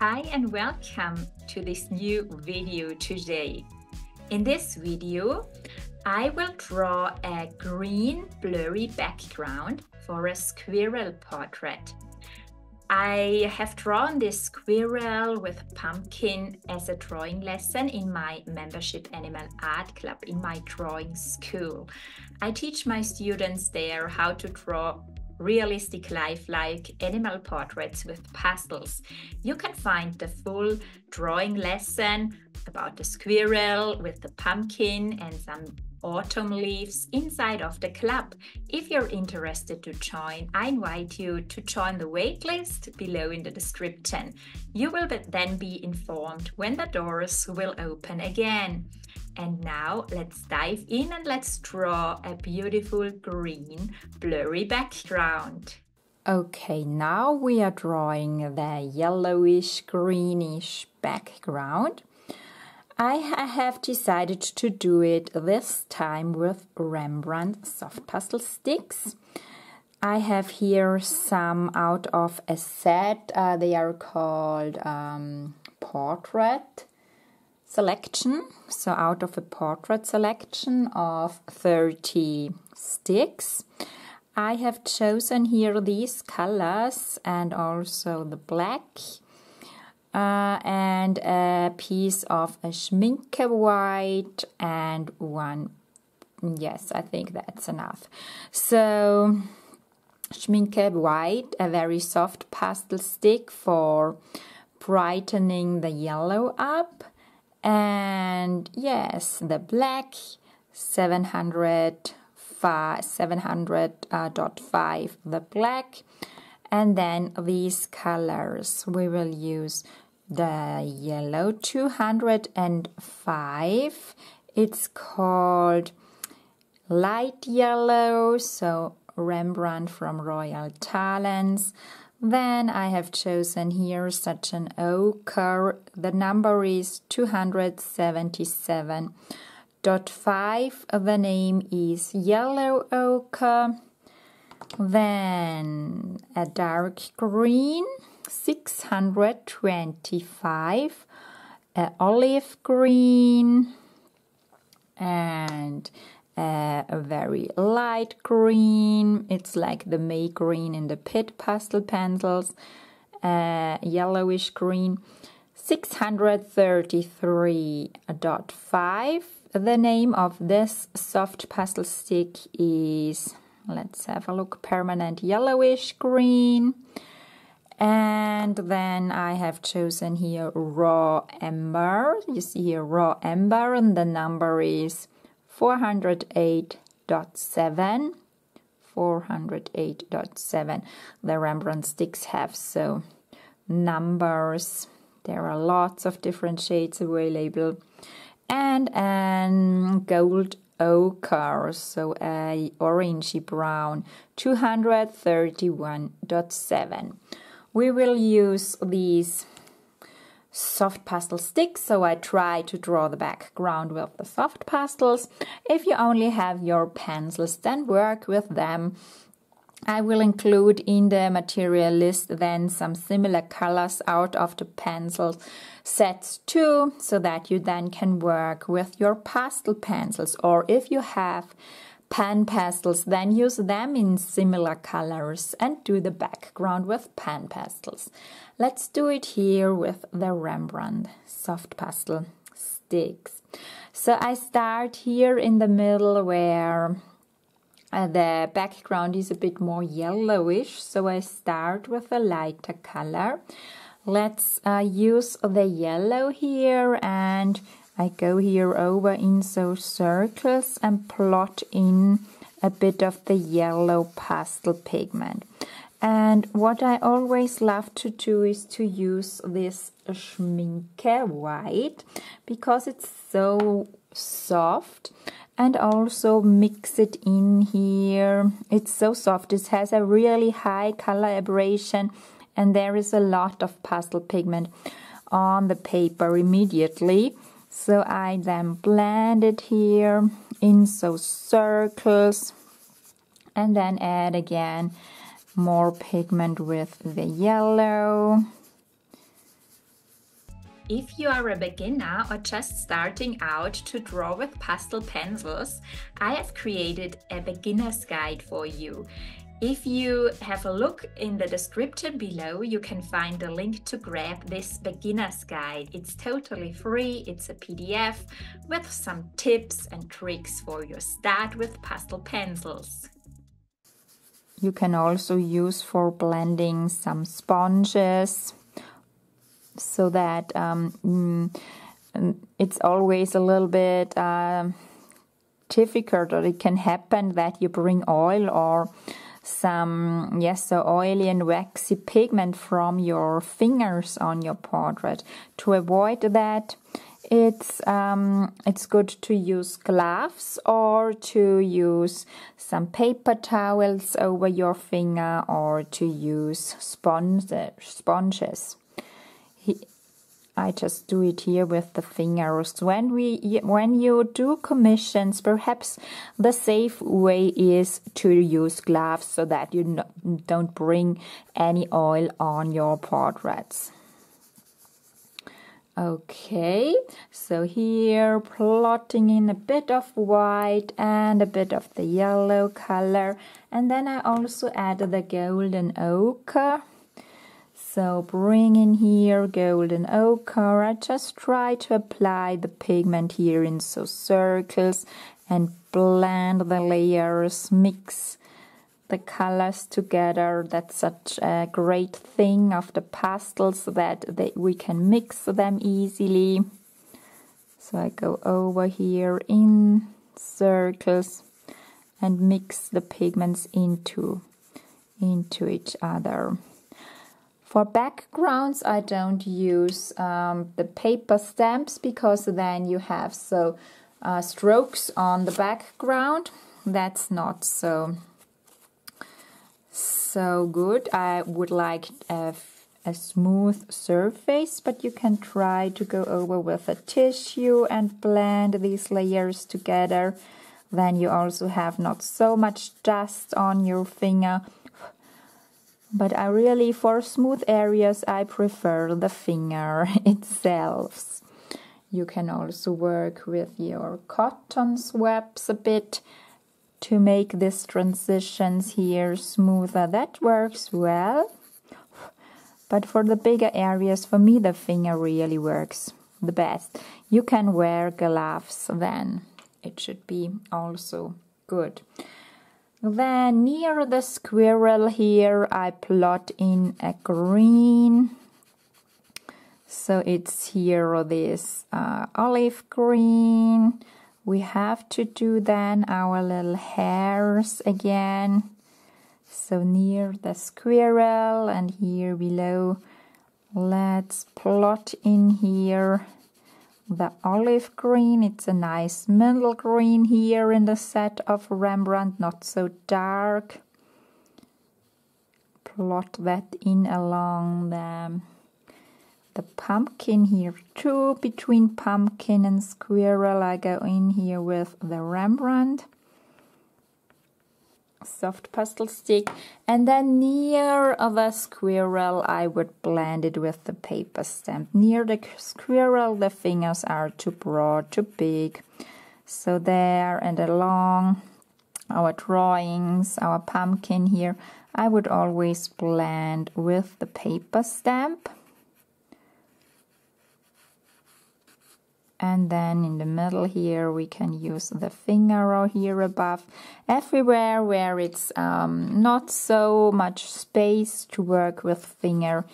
Hi and welcome to this new video today. In this video, I will draw a green blurry background for a squirrel portrait. I have drawn this squirrel with pumpkin as a drawing lesson in my membership Animal Art Club in my drawing school. I teach my students there how to draw realistic life like animal portraits with pastels. You can find the full drawing lesson about the squirrel with the pumpkin and some autumn leaves inside of the club. If you're interested to join, I invite you to join the waitlist below in the description. You will then be informed when the doors will open again. And now let's dive in and let's draw a beautiful green blurry background. Okay, now we are drawing the yellowish greenish background. I have decided to do it this time with Rembrandt soft pastel sticks. I have here some out of a set. Uh, they are called um, Portrait selection. So out of a portrait selection of 30 sticks. I have chosen here these colors and also the black uh, and a piece of a schminke white and one yes I think that's enough so schminke white a very soft pastel stick for brightening the yellow up and yes the black 700 700.5 uh, the black. And then these colors we will use the yellow 205 it's called light yellow so Rembrandt from Royal Talens then I have chosen here such an ochre the number is 277.5 the name is yellow ochre. Then a dark green 625 a olive green. And a, a very light green. It's like the May green in the Pitt pastel pencils. A yellowish green. 633.5 the name of this soft pastel stick is let's have a look permanent yellowish green. And then I have chosen here raw umber. You see here raw umber and the number is 408.7. 408.7. The Rembrandt sticks have so numbers. There are lots of different shades available. And an gold ochre, so a orangey brown, 231.7 we will use these soft pastel sticks so I try to draw the background with the soft pastels. If you only have your pencils then work with them. I will include in the material list then some similar colors out of the pencil sets too so that you then can work with your pastel pencils. Or if you have pan pastels, then use them in similar colors and do the background with pan pastels. Let's do it here with the Rembrandt soft pastel sticks. So I start here in the middle where uh, the background is a bit more yellowish, so I start with a lighter color. Let's uh, use the yellow here and I go here over in those circles and plot in a bit of the yellow pastel pigment. And what I always love to do is to use this Schminke white because it's so soft and also mix it in here. It's so soft. It has a really high color aberration and there is a lot of pastel pigment on the paper immediately. So I then blend it here in so circles and then add again more pigment with the yellow If you are a beginner or just starting out to draw with pastel pencils, I have created a beginner's guide for you. If you have a look in the description below, you can find the link to grab this beginner's guide. It's totally free, it's a PDF with some tips and tricks for your start with pastel pencils. You can also use for blending some sponges so that um, mm, it's always a little bit uh, difficult or it can happen that you bring oil or some yes so oily and waxy pigment from your fingers on your portrait. To avoid that it's um, it's good to use gloves or to use some paper towels over your finger or to use sponges I just do it here with the fingers. When we when you do commissions, perhaps the safe way is to use gloves so that you don't bring any oil on your portraits. Okay, so here plotting in a bit of white and a bit of the yellow color, and then I also add the golden ochre. So bring in here golden ochre. I just try to apply the pigment here in so circles and blend the layers, mix the colors together. That's such a great thing of the pastels that they, we can mix them easily. So I go over here in circles and mix the pigments into into each other. For backgrounds, I don't use um, the paper stamps because then you have so uh, strokes on the background. That's not so so good. I would like a, a smooth surface, but you can try to go over with a tissue and blend these layers together. Then you also have not so much dust on your finger but I really, for smooth areas, I prefer the finger itself. You can also work with your cotton swabs a bit to make these transitions here smoother. That works well. But for the bigger areas, for me, the finger really works the best. You can wear gloves then. It should be also good. Then near the squirrel here, I plot in a green. So it's here this uh, olive green. We have to do then our little hairs again. So near the squirrel and here below, let's plot in here the olive green. It's a nice middle green here in the set of Rembrandt, not so dark. Plot that in along the, the pumpkin here too. Between pumpkin and squirrel, I go in here with the Rembrandt soft pastel stick and then near the squirrel I would blend it with the paper stamp. Near the squirrel the fingers are too broad, too big. So there and along our drawings, our pumpkin here, I would always blend with the paper stamp. And then in the middle here we can use the finger or here above. Everywhere where it's um, not so much space to work with finger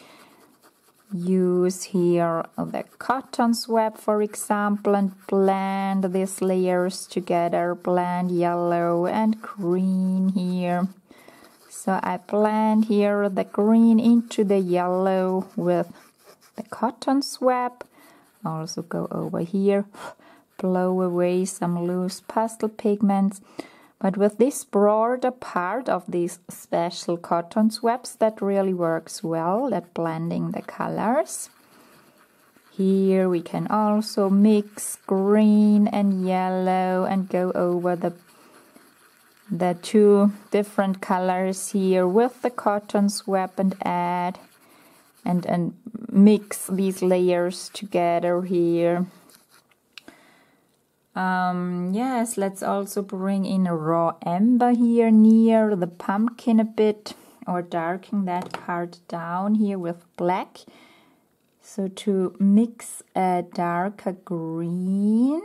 use here the cotton swab for example and blend these layers together. Blend yellow and green here. So I blend here the green into the yellow with the cotton swab also go over here, blow away some loose pastel pigments. But with this broader part of these special cotton swabs, that really works well at blending the colors. Here we can also mix green and yellow and go over the the two different colors here with the cotton swab and add and and mix these layers together here. Um, yes, let's also bring in a raw umber here near the pumpkin a bit or darken that part down here with black. So to mix a darker green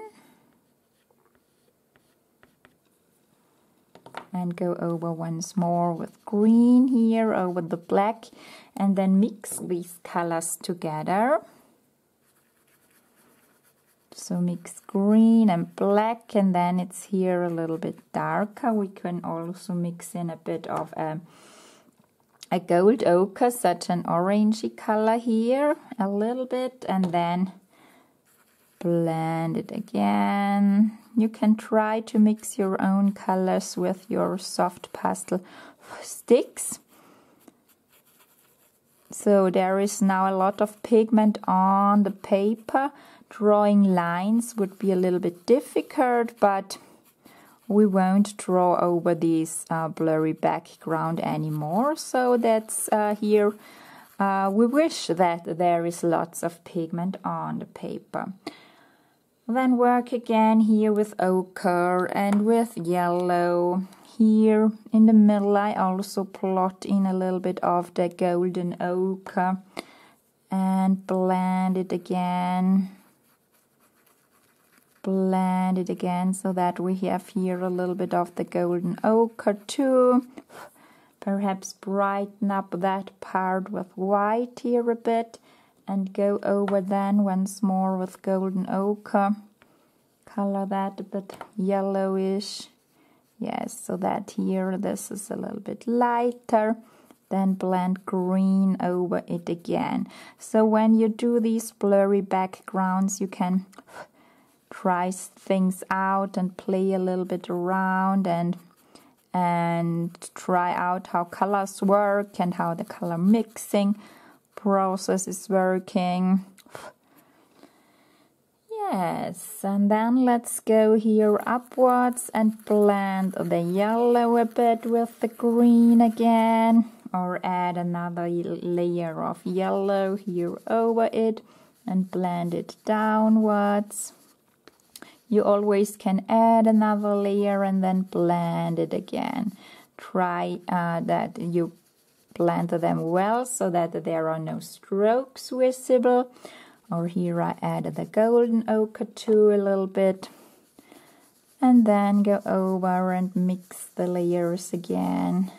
and go over once more with green here over the black and then mix these colors together. So mix green and black and then it's here a little bit darker. We can also mix in a bit of a, a gold ochre, such an orangey color here, a little bit and then blend it again. You can try to mix your own colors with your soft pastel sticks. So there is now a lot of pigment on the paper drawing lines would be a little bit difficult, but we won't draw over this uh, blurry background anymore. So that's uh, here. Uh, we wish that there is lots of pigment on the paper. Then work again here with ochre and with yellow. Here in the middle I also plot in a little bit of the golden ochre and blend it again blend it again so that we have here a little bit of the golden ochre too. Perhaps brighten up that part with white here a bit and go over then once more with golden ochre. Color that a bit yellowish. Yes, so that here this is a little bit lighter. Then blend green over it again. So when you do these blurry backgrounds, you can try things out and play a little bit around and and try out how colors work and how the color mixing process is working. Yes, and then let's go here upwards and blend the yellow a bit with the green again or add another layer of yellow here over it and blend it downwards. You always can add another layer and then blend it again. Try uh, that you blend them well so that there are no strokes visible. Or here I added the golden ochre too a little bit. And then go over and mix the layers again.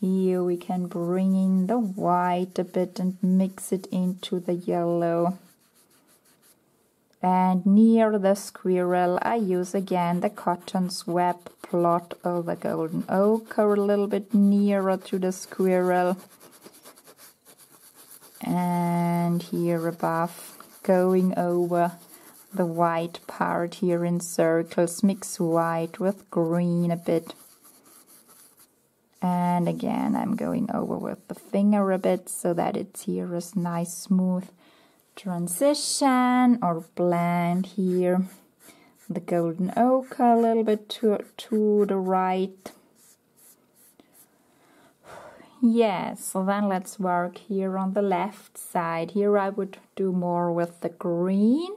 Here we can bring in the white a bit and mix it into the yellow. And near the squirrel, I use again the cotton swab plot of the golden ochre a little bit nearer to the squirrel. And here above, going over the white part here in circles, mix white with green a bit. And again, I'm going over with the finger a bit so that it's here is nice smooth transition or blend here the golden ochre a little bit to, to the right. Yes, so then let's work here on the left side. Here I would do more with the green.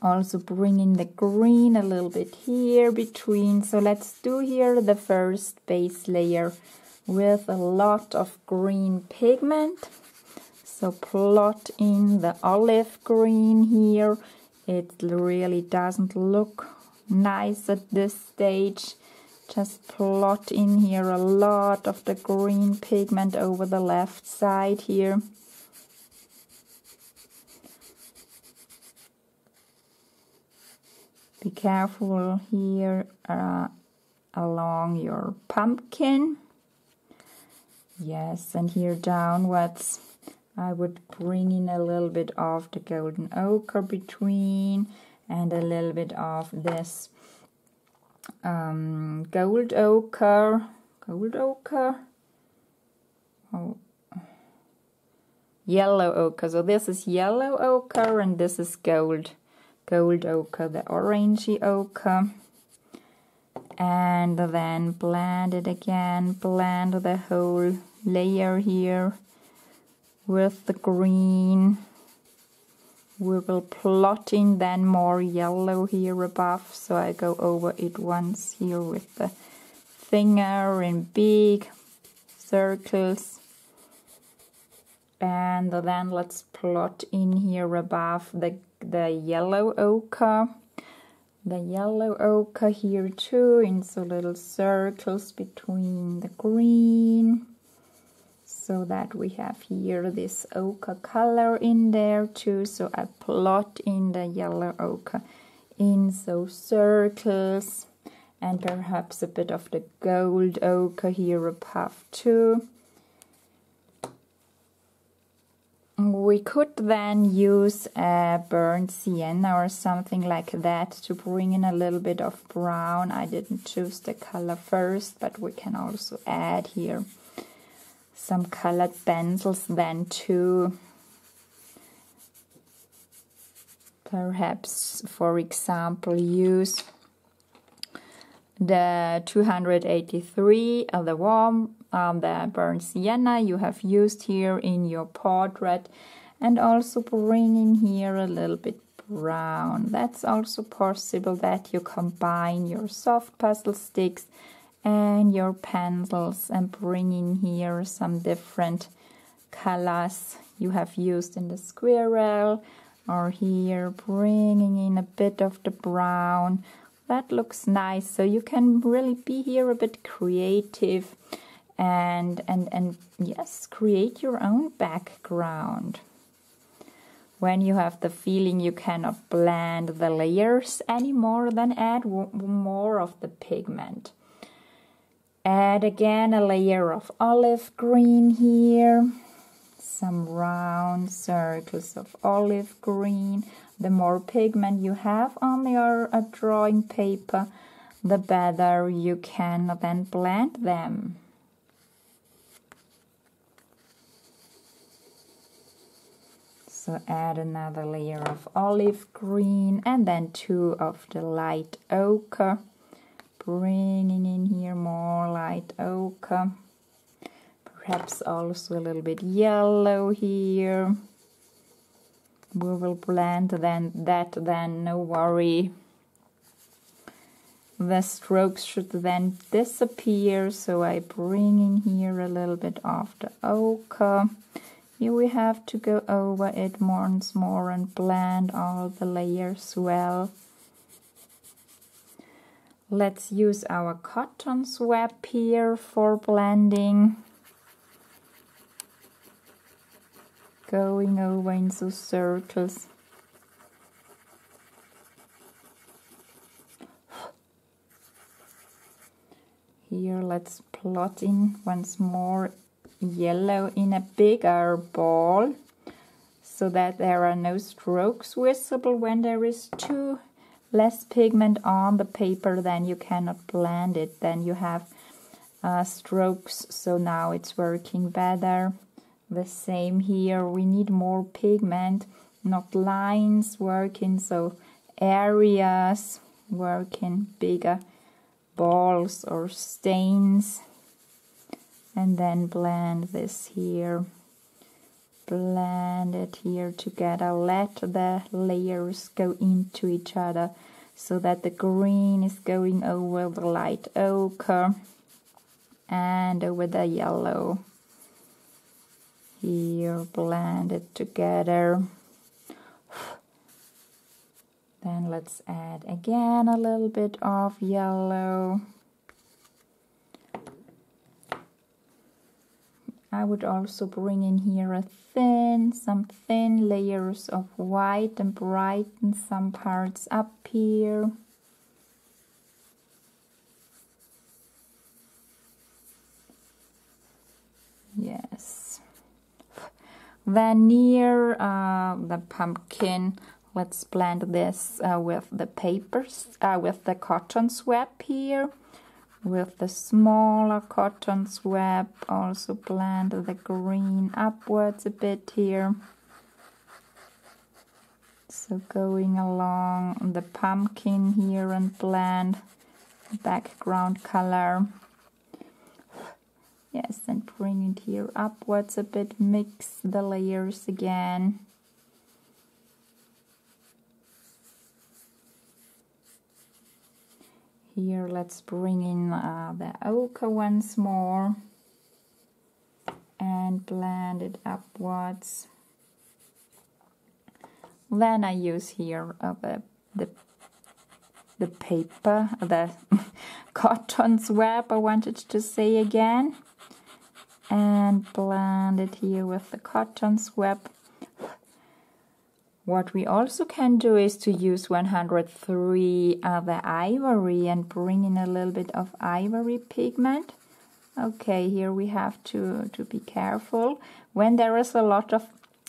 Also bring in the green a little bit here between. So let's do here the first base layer with a lot of green pigment. So plot in the olive green here. It really doesn't look nice at this stage. Just plot in here a lot of the green pigment over the left side here. Be careful here uh, along your pumpkin. Yes, and here downwards I would bring in a little bit of the golden ochre between and a little bit of this um, gold ochre, gold ochre, oh, yellow ochre. So this is yellow ochre and this is gold, gold ochre, the orangey ochre. And then blend it again, blend the whole layer here with the green. We will plot in then more yellow here above, so I go over it once here with the finger in big circles. And then let's plot in here above the, the yellow ochre the yellow ochre here too in so little circles between the green so that we have here this ochre color in there too. So I plot in the yellow ochre in so circles. And perhaps a bit of the gold ochre here above too. We could then use a burnt sienna or something like that to bring in a little bit of brown. I didn't choose the color first, but we can also add here some colored pencils then too. Perhaps, for example, use the 283 of the warm um, the burnt sienna you have used here in your portrait and also bring in here a little bit brown that's also possible that you combine your soft pastel sticks and your pencils and bring in here some different colors you have used in the squirrel or here bringing in a bit of the brown. That looks nice. So you can really be here a bit creative and and and yes create your own background. When you have the feeling you cannot blend the layers anymore then add more of the pigment add again a layer of olive green here some round circles of olive green the more pigment you have on your uh, drawing paper, the better you can then blend them. So add another layer of olive green and then two of the light ochre. Bringing in here more light ochre. Perhaps also a little bit yellow here. We will blend then that then no worry. The strokes should then disappear so I bring in here a little bit of the ochre. Here we have to go over it once more and blend all the layers well let's use our cotton swab here for blending going over into circles. Here let's plot in once more yellow in a bigger ball so that there are no strokes visible when there is too less pigment on the paper then you cannot blend it then you have uh, strokes. So now it's working better. The same here. We need more pigment not lines working so areas working bigger balls or stains. And then blend this here blend it here together. Let the layers go into each other so that the green is going over the light ochre and over the yellow. Here blend it together. Then let's add again a little bit of yellow I would also bring in here a thin, some thin layers of white and brighten some parts up here. Yes. Then near uh, the pumpkin, let's blend this uh, with the papers, uh, with the cotton swab here. With the smaller cotton swab, also blend the green upwards a bit here. So going along the pumpkin here and blend background color. Yes, and bring it here upwards a bit, mix the layers again. Here, let's bring in uh, the ochre once more and blend it upwards. Then I use here uh, the, the the paper, the cotton swab I wanted to say again and blend it here with the cotton swab what we also can do is to use 103 other ivory and bring in a little bit of ivory pigment. Okay, here we have to, to be careful. When there is a lot of,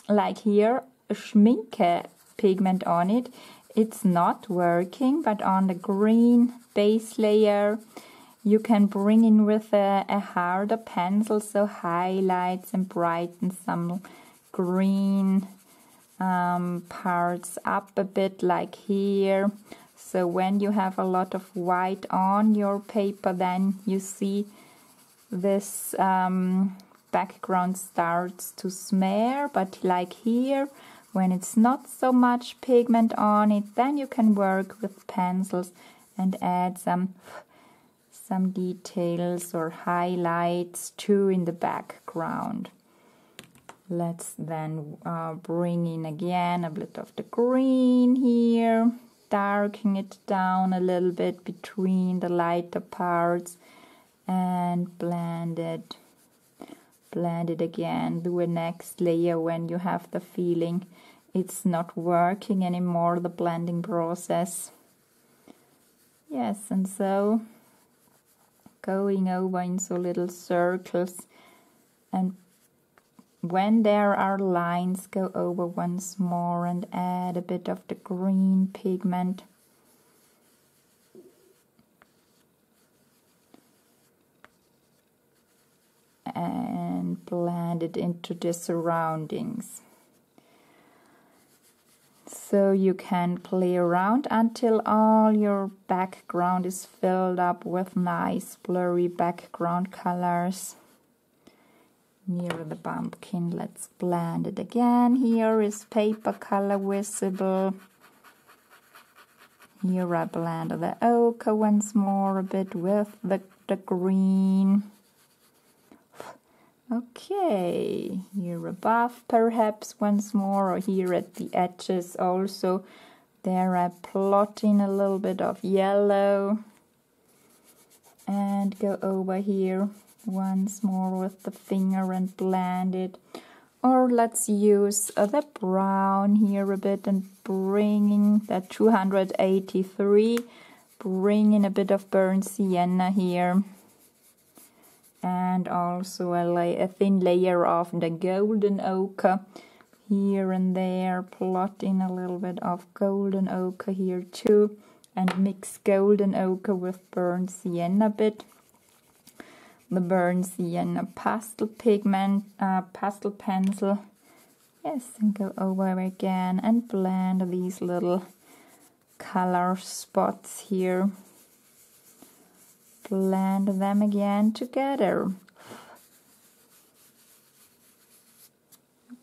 like here, schminke pigment on it, it's not working, but on the green base layer, you can bring in with a, a harder pencil, so highlights and brighten some green um, parts up a bit like here. So when you have a lot of white on your paper, then you see this um, background starts to smear, but like here, when it's not so much pigment on it, then you can work with pencils and add some some details or highlights too in the background. Let's then uh, bring in again a bit of the green here, darken it down a little bit between the lighter parts and blend it. Blend it again, do a next layer when you have the feeling it's not working anymore, the blending process. Yes, and so going over in so little circles and when there are lines, go over once more and add a bit of the green pigment. And blend it into the surroundings. So you can play around until all your background is filled up with nice blurry background colors near the pumpkin. Let's blend it again. Here is paper color visible. Here I blend the ochre once more a bit with the, the green. Okay, here above perhaps once more, or here at the edges also. There I plot in a little bit of yellow and go over here once more with the finger and blend it. Or let's use the brown here a bit and bringing that 283, bring in a bit of burnt sienna here. And also a, lay, a thin layer of the golden ochre here and there. Plot in a little bit of golden ochre here too. And mix golden ochre with burnt sienna bit the burnt sienna pastel pigment, uh, pastel pencil. Yes, and go over again and blend these little color spots here. Blend them again together.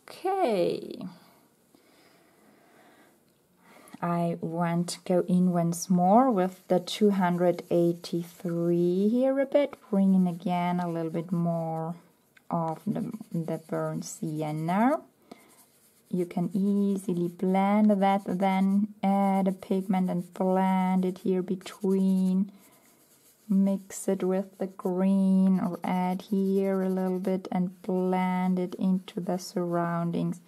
Okay. I want to go in once more with the 283 here a bit, bringing again a little bit more of the, the burnt sienna. You can easily blend that, then add a pigment and blend it here between. Mix it with the green or add here a little bit and blend it into the surroundings.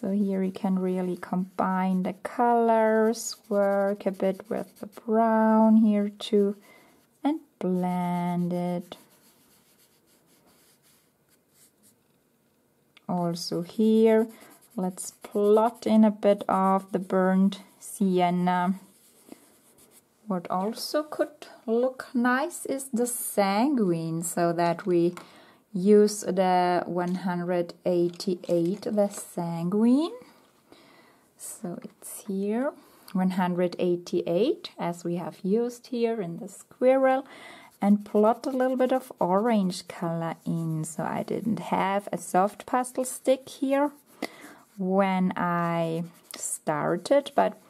So here you can really combine the colors, work a bit with the brown here too, and blend it. Also here, let's plot in a bit of the burnt sienna. What also could look nice is the sanguine, so that we use the 188 the sanguine so it's here 188 as we have used here in the squirrel and plot a little bit of orange color in. So I didn't have a soft pastel stick here when I started, but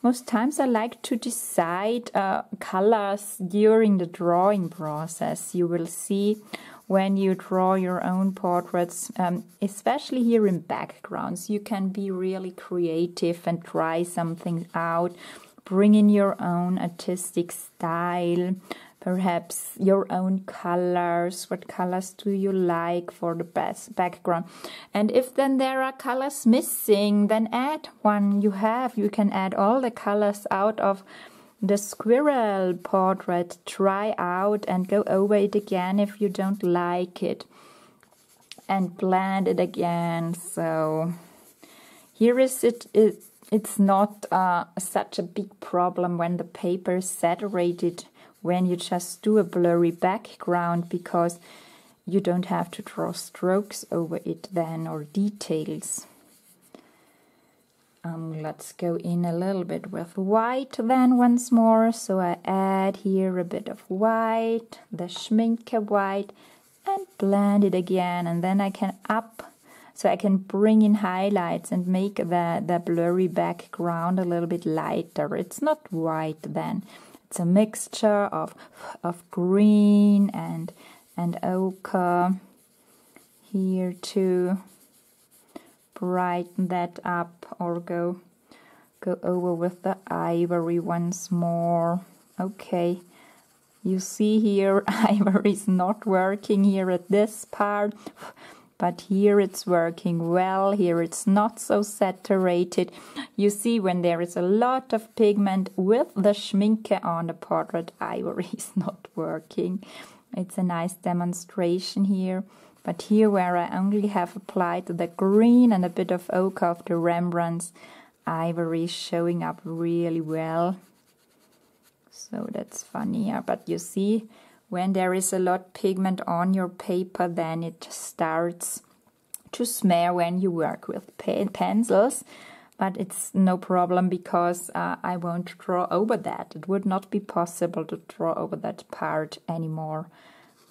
most times I like to decide uh, colors during the drawing process. You will see when you draw your own portraits, um, especially here in backgrounds, you can be really creative and try something out, bring in your own artistic style perhaps your own colors. What colors do you like for the best background? And if then there are colors missing then add one you have. You can add all the colors out of the squirrel portrait try out and go over it again if you don't like it and blend it again so here is it, it it's not uh, such a big problem when the paper is saturated when you just do a blurry background because you don't have to draw strokes over it then or details. Um, let's go in a little bit with white then once more. So I add here a bit of white, the Schminke white, and blend it again. And then I can up, so I can bring in highlights and make the, the blurry background a little bit lighter. It's not white then. It's a mixture of of green and and ochre here to brighten that up or go go over with the ivory once more. Okay. You see here ivory is not working here at this part but here it's working well. Here it's not so saturated. You see when there is a lot of pigment with the schminke on the portrait ivory is not working. It's a nice demonstration here but here where I only have applied the green and a bit of ochre of the Rembrandt's ivory showing up really well. So that's funny but you see when there is a lot pigment on your paper then it starts to smear when you work with pen pencils. But it's no problem because uh, I won't draw over that. It would not be possible to draw over that part anymore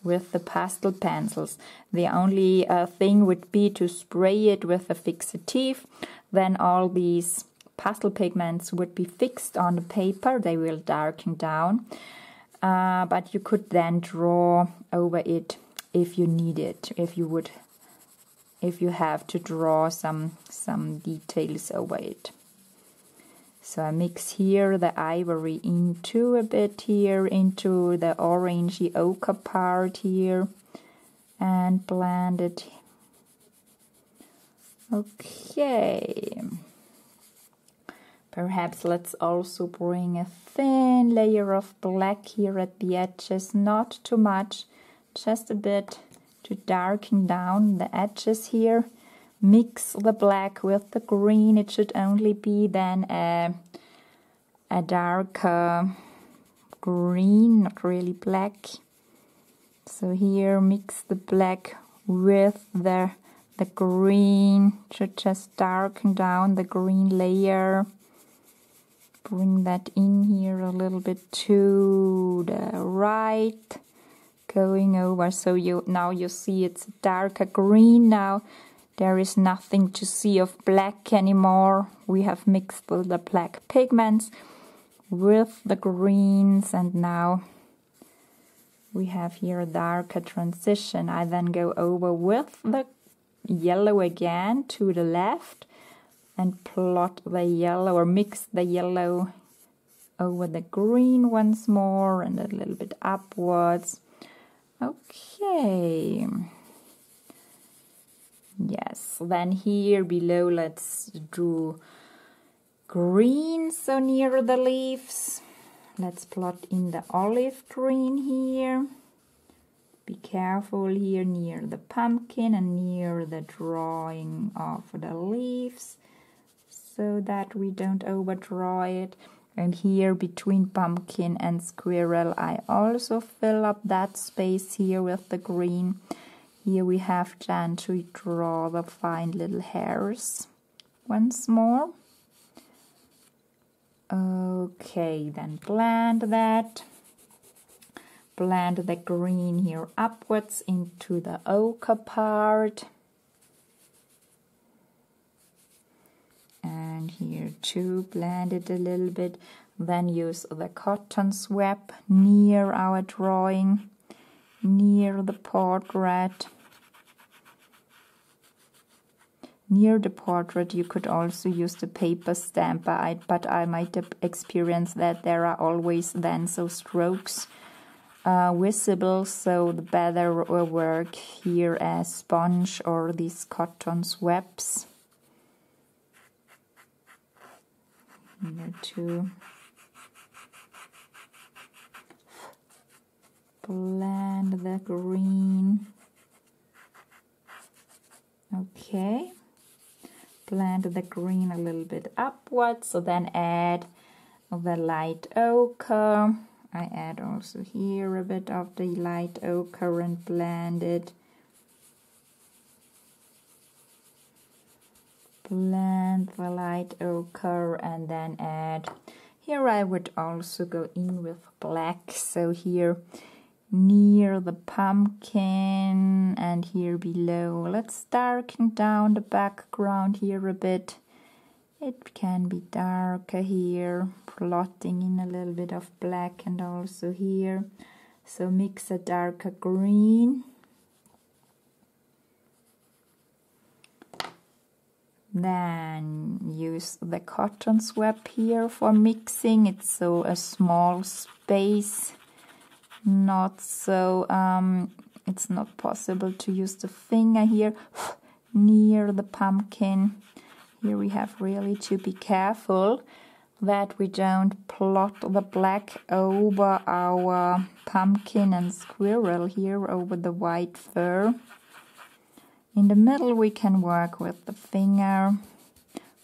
with the pastel pencils. The only uh, thing would be to spray it with a fixative, then all these pastel pigments would be fixed on the paper, they will darken down. Uh, but you could then draw over it if you need it if you would if you have to draw some some details over it so I mix here the ivory into a bit here into the orangey ochre part here and blend it okay Perhaps let's also bring a thin layer of black here at the edges, not too much, just a bit to darken down the edges here. Mix the black with the green. It should only be then a, a darker uh, green, not really black. So here mix the black with the the green should just darken down the green layer bring that in here a little bit to the right going over so you now you see it's darker green now there is nothing to see of black anymore we have mixed the black pigments with the greens and now we have here a darker transition I then go over with the yellow again to the left and plot the yellow or mix the yellow over the green once more and a little bit upwards. Okay. Yes, then here below let's do green so near the leaves. Let's plot in the olive green here. Be careful here near the pumpkin and near the drawing of the leaves so that we don't overdraw it. And here between pumpkin and squirrel, I also fill up that space here with the green. Here we have then to draw the fine little hairs once more. Okay, then blend that. blend the green here upwards into the ochre part. And here too, blend it a little bit. Then use the cotton swab near our drawing, near the portrait. Near the portrait, you could also use the paper stamp, but I might experience that there are always then so strokes uh, visible, so the better will work here as sponge or these cotton swabs. Here to blend the green. Okay, blend the green a little bit upwards, so then add the light ochre. I add also here a bit of the light ochre and blend it. Blend the light ochre and then add. Here I would also go in with black. So here near the pumpkin and here below. Let's darken down the background here a bit. It can be darker here, plotting in a little bit of black and also here. So mix a darker green. Then use the cotton swab here for mixing. It's so a small space, not so, um, it's not possible to use the finger here near the pumpkin. Here we have really to be careful that we don't plot the black over our pumpkin and squirrel here over the white fur. In the middle we can work with the finger,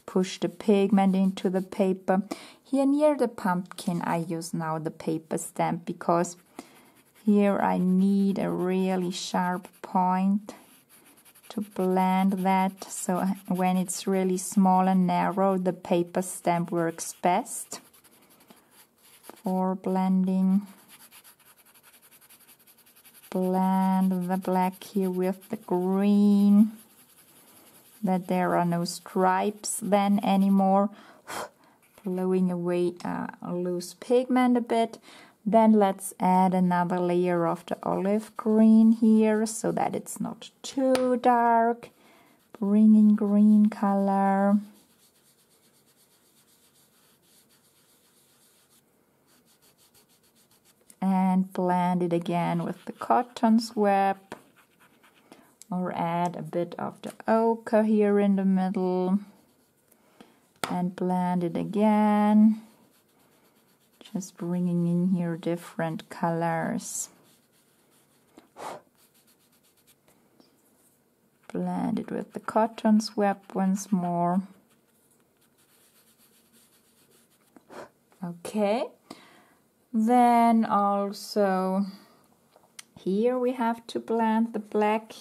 push the pigment into the paper. Here near the pumpkin I use now the paper stamp because here I need a really sharp point to blend that so when it's really small and narrow the paper stamp works best for blending. Blend the black here with the green that there are no stripes then anymore. Blowing away uh, loose pigment a bit then let's add another layer of the olive green here so that it's not too dark. Bringing green color. And blend it again with the cotton swab. Or add a bit of the ochre here in the middle. And blend it again. Just bringing in here different colors. Blend it with the cotton swab once more. Okay. Then also here we have to blend the black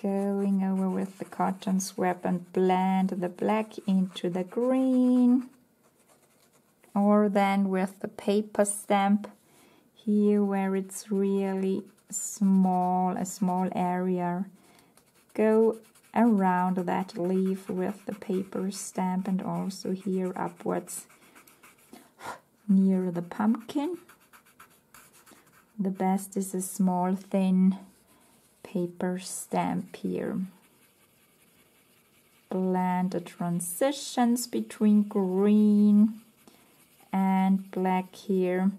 going over with the cotton swab and blend the black into the green or then with the paper stamp here where it's really small, a small area. Go around that leaf with the paper stamp and also here upwards near the pumpkin. The best is a small thin paper stamp here. Blend the transitions between green and black here.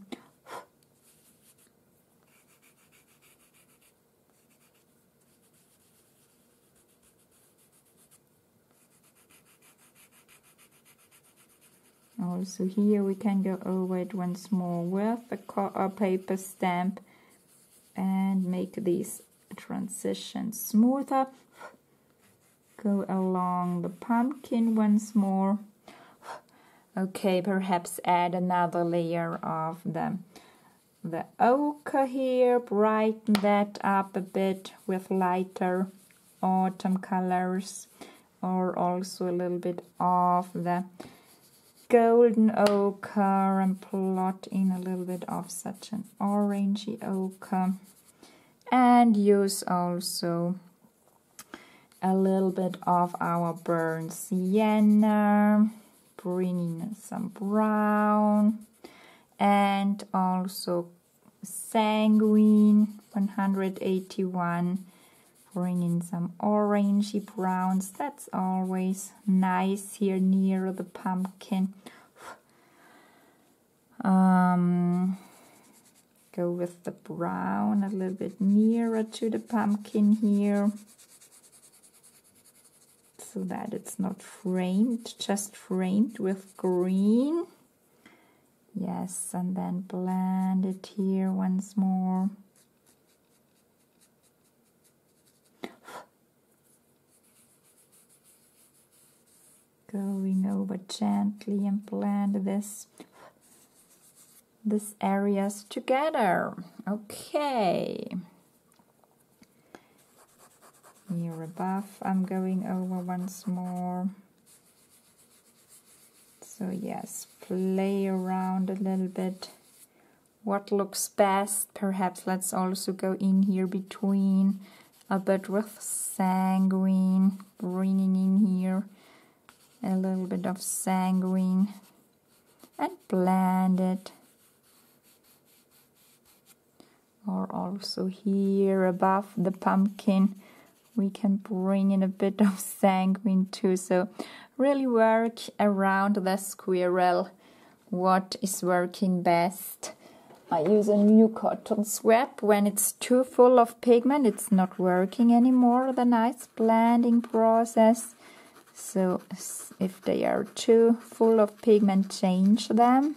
Also here we can go over it once more with a paper stamp and make these transitions smoother. Go along the pumpkin once more Okay, perhaps add another layer of the, the ochre here, brighten that up a bit with lighter autumn colors. Or also a little bit of the golden ochre and plot in a little bit of such an orangey ochre. And use also a little bit of our burnt sienna bringing some brown and also sanguine 181 bring in some orangey browns. That's always nice here near the pumpkin. Um, go with the brown a little bit nearer to the pumpkin here so that it's not framed just framed with green. Yes and then blend it here once more. Going over gently and blend this this areas together. Okay here above. I'm going over once more. So yes play around a little bit. What looks best? Perhaps let's also go in here between a bit with sanguine bringing in here a little bit of sanguine and blend it. Or also here above the pumpkin we can bring in a bit of sanguine too. So really work around the squirrel. What is working best? I use a new cotton swab. When it's too full of pigment it's not working anymore the nice blending process. So if they are too full of pigment, change them.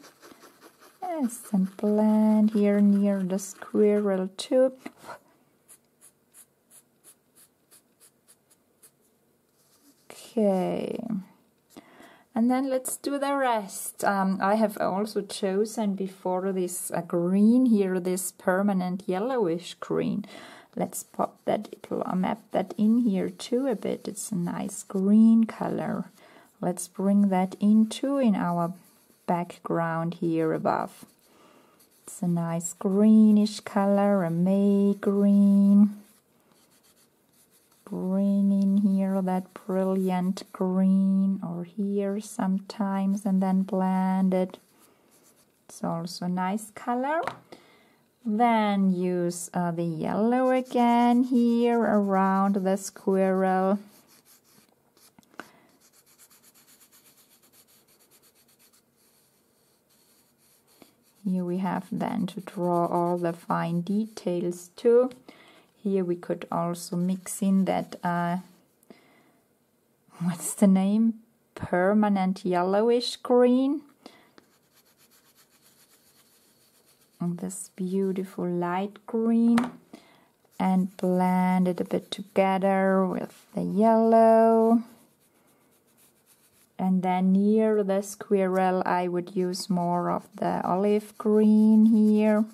Yes, and blend here near the squirrel too. Okay. And then let's do the rest. Um, I have also chosen before this uh, green here, this permanent yellowish green. Let's pop that, map that in here too a bit. It's a nice green color. Let's bring that in too in our background here above. It's a nice greenish color, a May green. Bring in here that brilliant green or here sometimes and then blend it. It's also a nice color. Then use uh, the yellow again here around the squirrel. Here we have then to draw all the fine details too. Here we could also mix in that, uh, what's the name? Permanent yellowish green. and this beautiful light green and blend it a bit together with the yellow and then near the squirrel I would use more of the olive green here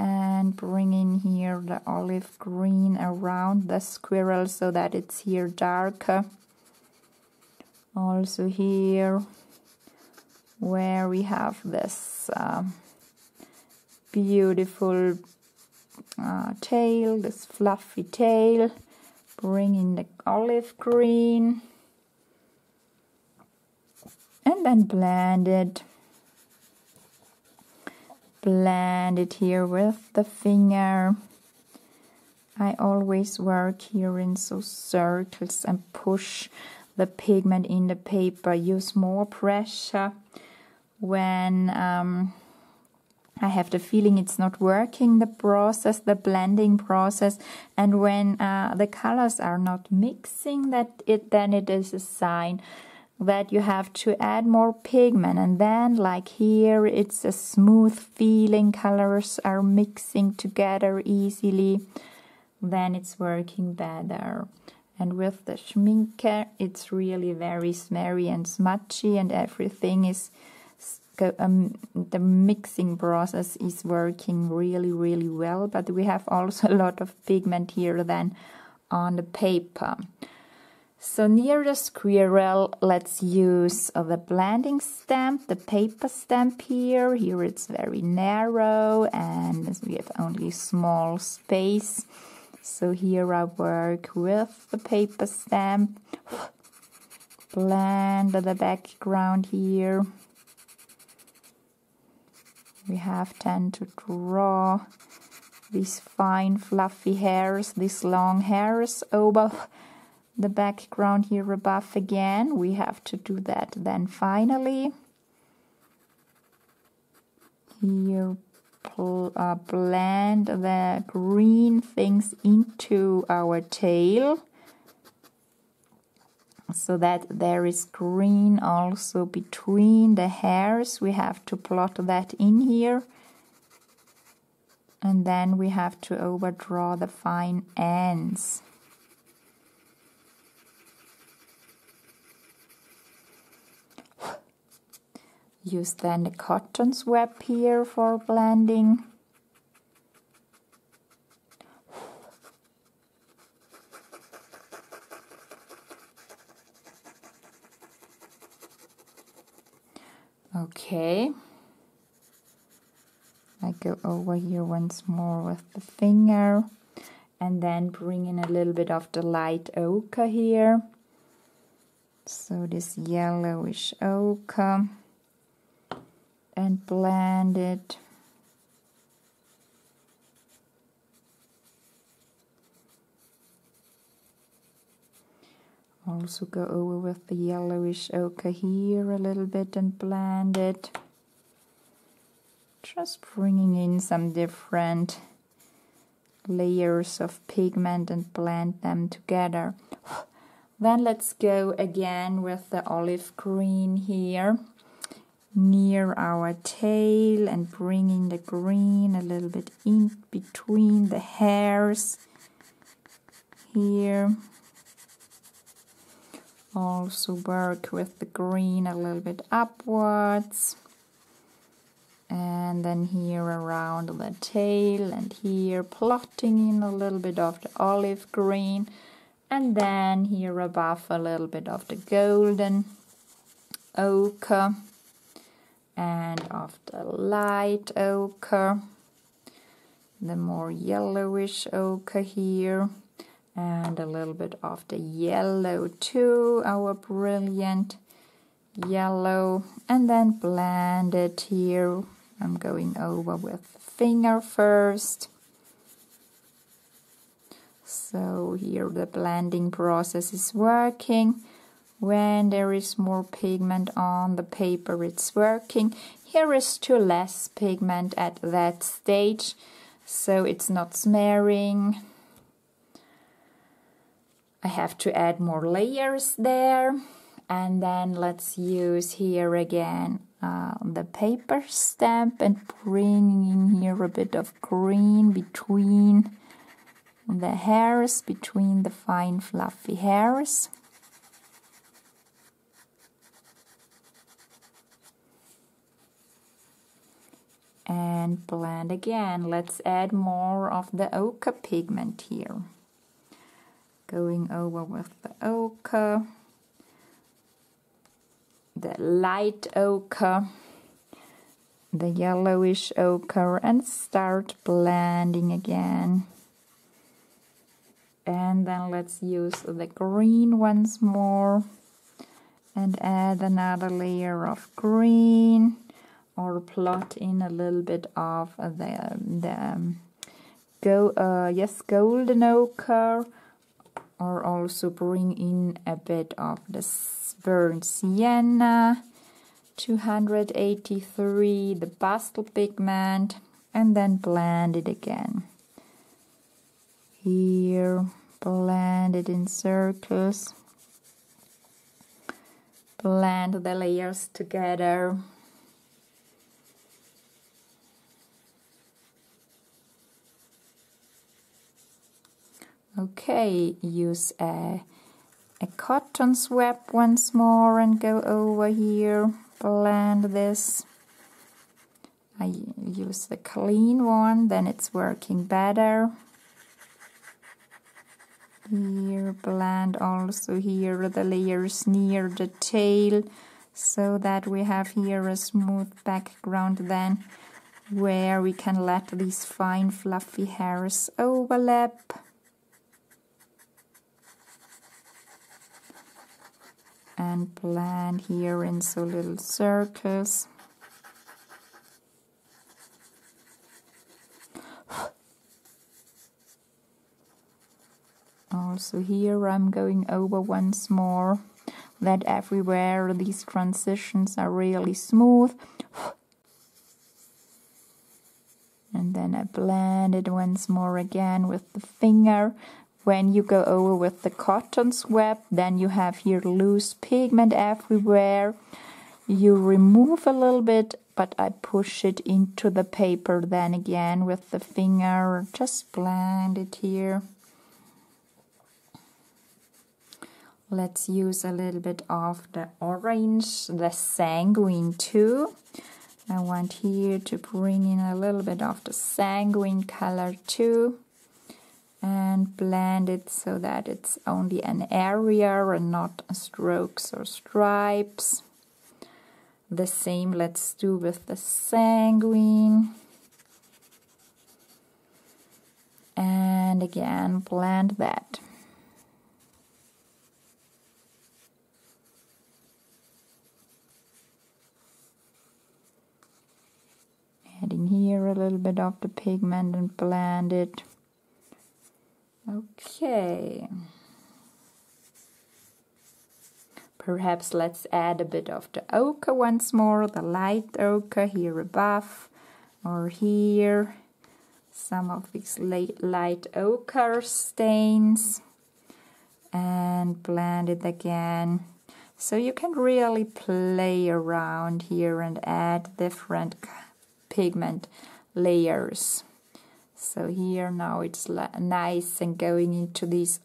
and bring in here the olive green around the squirrel so that it's here darker also here where we have this uh, beautiful uh, tail, this fluffy tail, bring in the olive green, and then blend it. Blend it here with the finger. I always work here in so circles and push the pigment in the paper. Use more pressure when um, I have the feeling it's not working, the process, the blending process, and when uh, the colors are not mixing, that it then it is a sign that you have to add more pigment and then like here it's a smooth feeling colors are mixing together easily. Then it's working better. And with the schminke it's really very smeary and smudgy and everything is um, the mixing process is working really really well. But we have also a lot of pigment here then on the paper So near the squirrel, let's use uh, the blending stamp, the paper stamp here. Here it's very narrow and we have only small space. So here I work with the paper stamp, blend the background here. We have tend to draw these fine fluffy hairs, these long hairs over the background here above again. We have to do that then finally. Here uh, blend the green things into our tail so that there is green also between the hairs. We have to plot that in here. And then we have to overdraw the fine ends. Use then the cotton swab here for blending. Okay. I go over here once more with the finger and then bring in a little bit of the light ochre here. So this yellowish ochre and blend it. Also go over with the yellowish ochre here a little bit and blend it. Just bringing in some different layers of pigment and blend them together. Then let's go again with the olive green here near our tail and bringing the green a little bit in between the hairs here. Also work with the green a little bit upwards. And then here around the tail and here plotting in a little bit of the olive green. And then here above a little bit of the golden ochre and of the light ochre, the more yellowish ochre here, and a little bit of the yellow too, our brilliant yellow, and then blend it here. I'm going over with finger first. So here the blending process is working when there is more pigment on the paper it's working. Here is too less pigment at that stage, so it's not smearing. I have to add more layers there. And then let's use here again uh, the paper stamp and bring in here a bit of green between the hairs, between the fine fluffy hairs. And blend again. Let's add more of the ochre pigment here. Going over with the ochre, the light ochre, the yellowish ochre and start blending again. And then let's use the green once more and add another layer of green or plot in a little bit of the the um, go uh, yes golden ochre or also bring in a bit of the burnt sienna 283 the pastel pigment and then blend it again. Here blend it in circles. Blend the layers together Okay, use a, a cotton swab once more and go over here, blend this. I use the clean one, then it's working better. here blend also here the layers near the tail so that we have here a smooth background then where we can let these fine fluffy hairs overlap and blend here in so little circles. Also here I'm going over once more that everywhere these transitions are really smooth. And then I blend it once more again with the finger when you go over with the cotton swab then you have here loose pigment everywhere. You remove a little bit but I push it into the paper then again with the finger. Just blend it here. Let's use a little bit of the orange, the sanguine too. I want here to bring in a little bit of the sanguine color too and blend it so that it's only an area and not strokes or stripes. The same let's do with the sanguine. And again blend that. adding here a little bit of the pigment and blend it. Okay. Perhaps let's add a bit of the ochre once more, the light ochre here above or here. Some of these light ochre stains and blend it again. So you can really play around here and add different pigment layers. So here now it's nice and going into these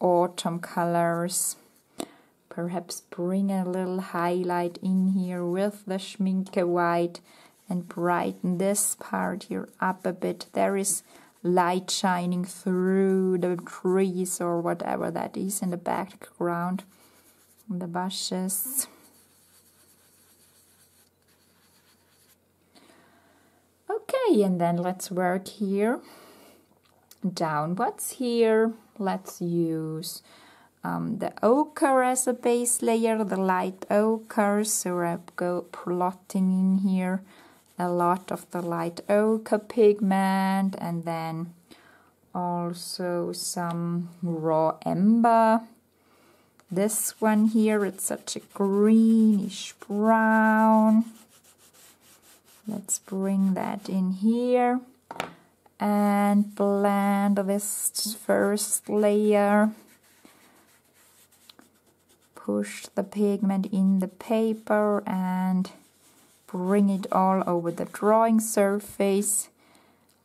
autumn colors. Perhaps bring a little highlight in here with the Schminke white and brighten this part here up a bit. There is light shining through the trees or whatever that is in the background, the bushes. Okay, and then let's work here downwards here. Let's use um, the ochre as a base layer, the light ochre. So I go plotting in here a lot of the light ochre pigment and then also some raw umber. This one here, it's such a greenish brown. Let's bring that in here and blend this first layer. Push the pigment in the paper and bring it all over the drawing surface.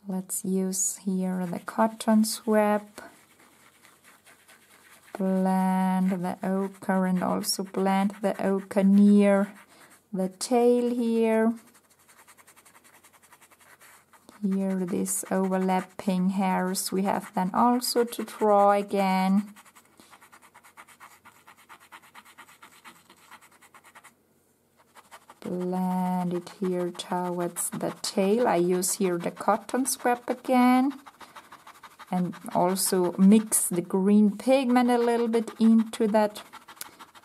Let's use here the cotton swab. Blend the ochre and also blend the ochre near the tail here here these overlapping hairs we have then also to draw again. Blend it here towards the tail. I use here the cotton swab again. And also mix the green pigment a little bit into that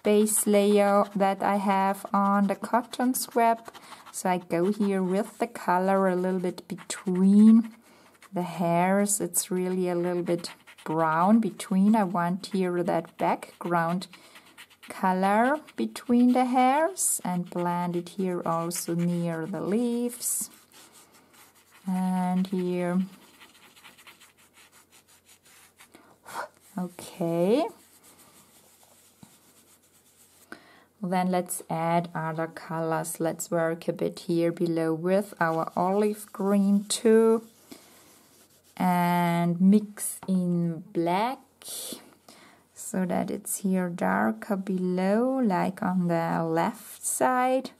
base layer that I have on the cotton swab so I go here with the color a little bit between the hairs. It's really a little bit brown between. I want here that background color between the hairs and blend it here also near the leaves. And here. Okay. Then let's add other colors. Let's work a bit here below with our olive green too. And mix in black so that it's here darker below like on the left side.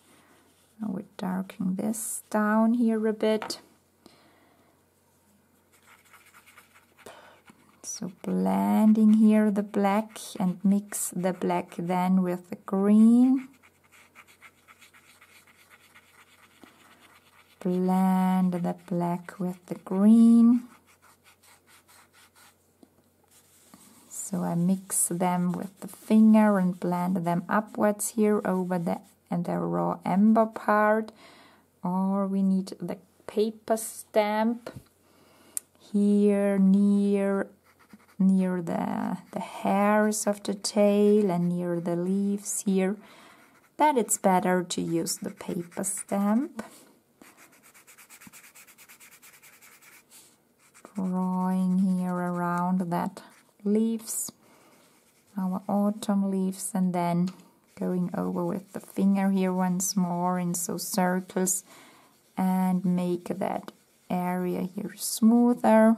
Now we're darkening this down here a bit. So blending here the black and mix the black then with the green. Blend the black with the green. So I mix them with the finger and blend them upwards here over the and the raw umber part. Or we need the paper stamp here near near the the hairs of the tail and near the leaves here that it's better to use the paper stamp drawing here around that leaves, our autumn leaves, and then going over with the finger here once more in so circles and make that area here smoother.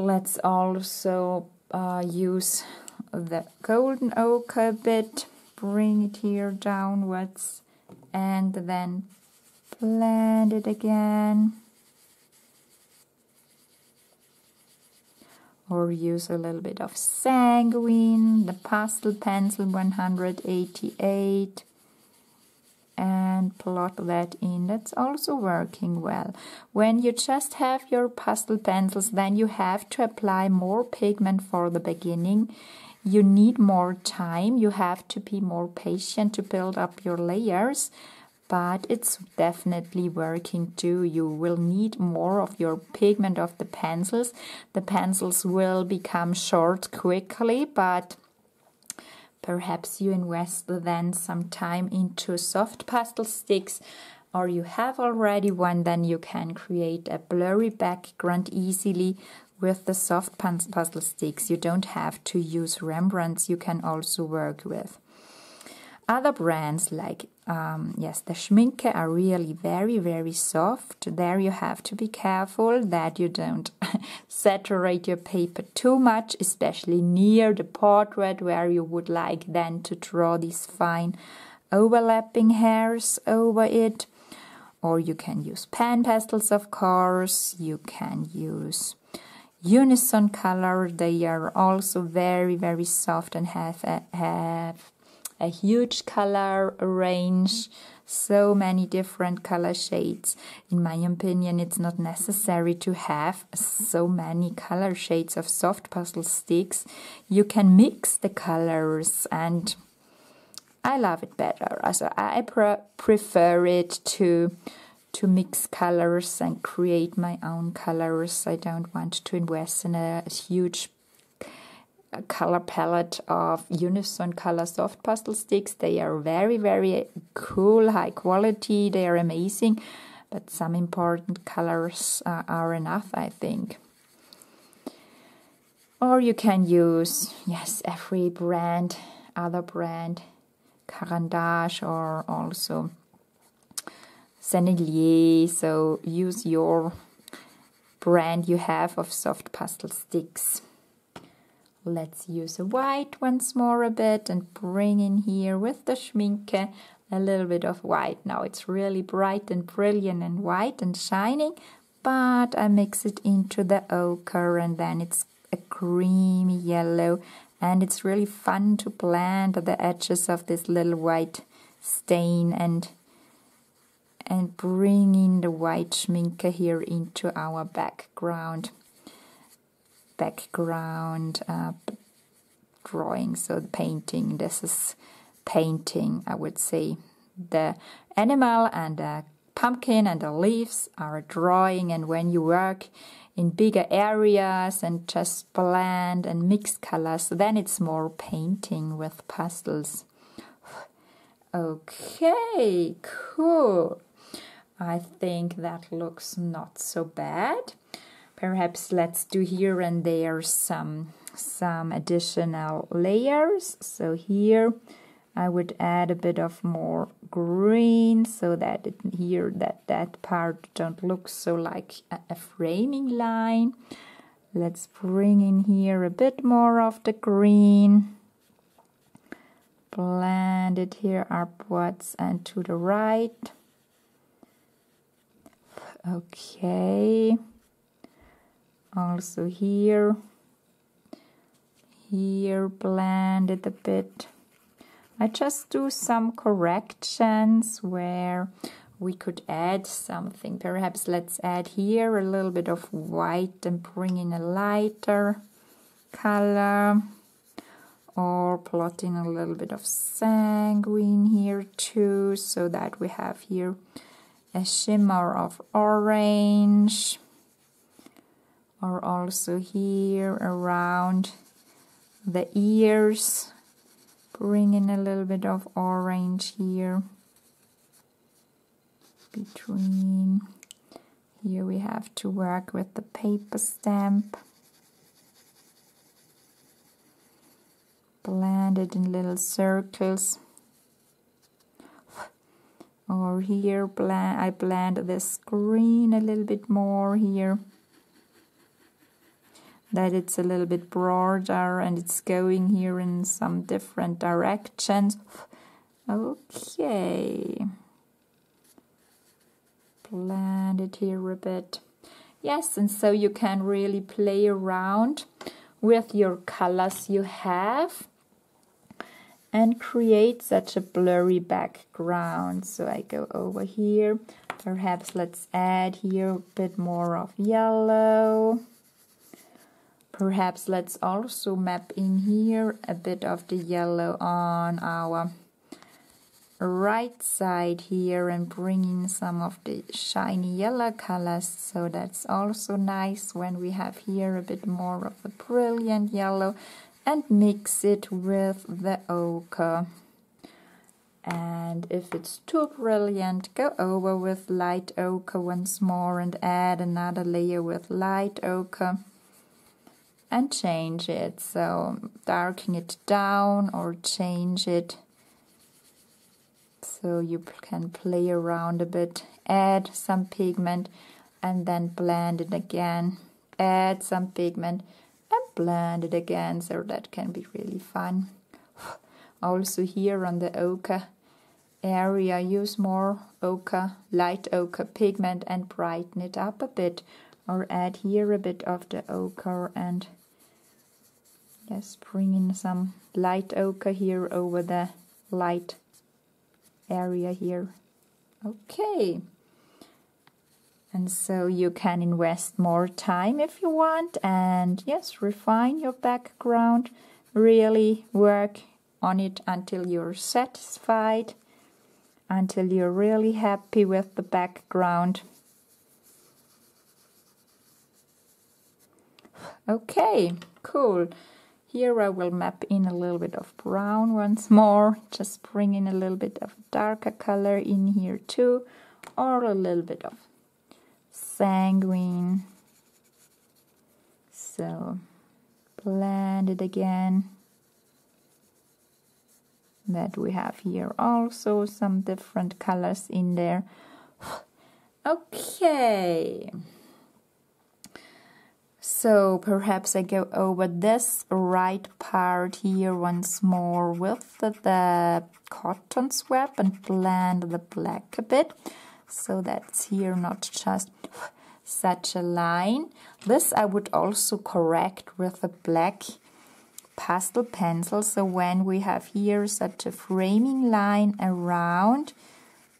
Let's also uh, use the golden ochre bit, bring it here downwards, and then blend it again. or use a little bit of sanguine, the pastel pencil 188 and plot that in. That's also working well. When you just have your pastel pencils, then you have to apply more pigment for the beginning. You need more time. You have to be more patient to build up your layers but it's definitely working too. You will need more of your pigment of the pencils. The pencils will become short quickly, but perhaps you invest then some time into soft pastel sticks or you have already one, then you can create a blurry background easily with the soft pastel sticks. You don't have to use Rembrandts, you can also work with. Other brands like um, yes, the Schminke are really very, very soft. There you have to be careful that you don't saturate your paper too much, especially near the portrait where you would like then to draw these fine overlapping hairs over it. Or you can use pan pastels, of course. You can use unison color. They are also very, very soft and have, a, have a huge color range, so many different color shades. In my opinion, it's not necessary to have so many color shades of soft pastel sticks. You can mix the colors and I love it better. Also, I pre prefer it to to mix colors and create my own colors. I don't want to invest in a huge color palette of Unison Color Soft Pastel Sticks. They are very, very cool, high quality. They are amazing, but some important colors uh, are enough, I think. Or you can use, yes, every brand, other brand, Caran d'Ache or also Sennelier. So use your brand you have of soft pastel sticks. Let's use a white once more a bit and bring in here with the Schminke a little bit of white. Now it's really bright and brilliant and white and shining, but I mix it into the ochre and then it's a creamy yellow and it's really fun to blend the edges of this little white stain and and bring in the white schminke here into our background background uh, drawing, so the painting. This is painting, I would say. The animal and the pumpkin and the leaves are drawing, and when you work in bigger areas and just blend and mix colors, then it's more painting with pastels. Okay, cool. I think that looks not so bad perhaps let's do here and there some some additional layers. So here I would add a bit of more green so that it, here that that part don't look so like a, a framing line. Let's bring in here a bit more of the green. Blend it here upwards and to the right. Okay Also here, here blend it a bit. I just do some corrections where we could add something. Perhaps let's add here a little bit of white and bring in a lighter color or plot in a little bit of sanguine here too so that we have here a shimmer of orange or also here around the ears bring in a little bit of orange here between. Here we have to work with the paper stamp blend it in little circles. Or here blend, I blend this green a little bit more here that it's a little bit broader and it's going here in some different directions. Okay. Blend it here a bit. Yes, and so you can really play around with your colors you have and create such a blurry background. So I go over here. Perhaps let's add here a bit more of yellow Perhaps let's also map in here a bit of the yellow on our right side here and bring in some of the shiny yellow colors. So that's also nice when we have here a bit more of a brilliant yellow and mix it with the ochre. And if it's too brilliant go over with light ochre once more and add another layer with light ochre and change it. So darken it down or change it so you can play around a bit, add some pigment and then blend it again. Add some pigment and blend it again, so that can be really fun. Also here on the ochre area, use more ochre, light ochre pigment and brighten it up a bit or add here a bit of the ochre and Yes, bring in some light ochre here over the light area here. Okay. And so you can invest more time if you want and yes, refine your background, really work on it until you're satisfied, until you're really happy with the background. Okay, cool. Here I will map in a little bit of brown once more, just bring in a little bit of darker color in here too, or a little bit of sanguine. So blend it again. That we have here also some different colors in there. Okay. So perhaps I go over this right part here once more with the, cotton swab and blend the black a bit. So that's here not just such a line. This I would also correct with a black pastel pencil. So when we have here such a framing line around,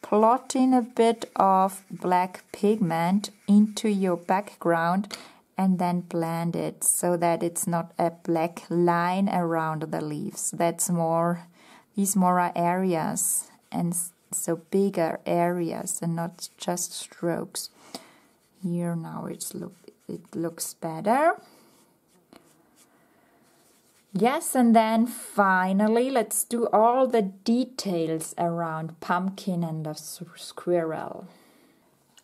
plotting a bit of black pigment into your background and then blend it so that it's not a black line around the leaves. That's more, these more are areas and so bigger areas and not just strokes. Here now it's look, it looks better. Yes, and then finally, let's do all the details around pumpkin and the squirrel.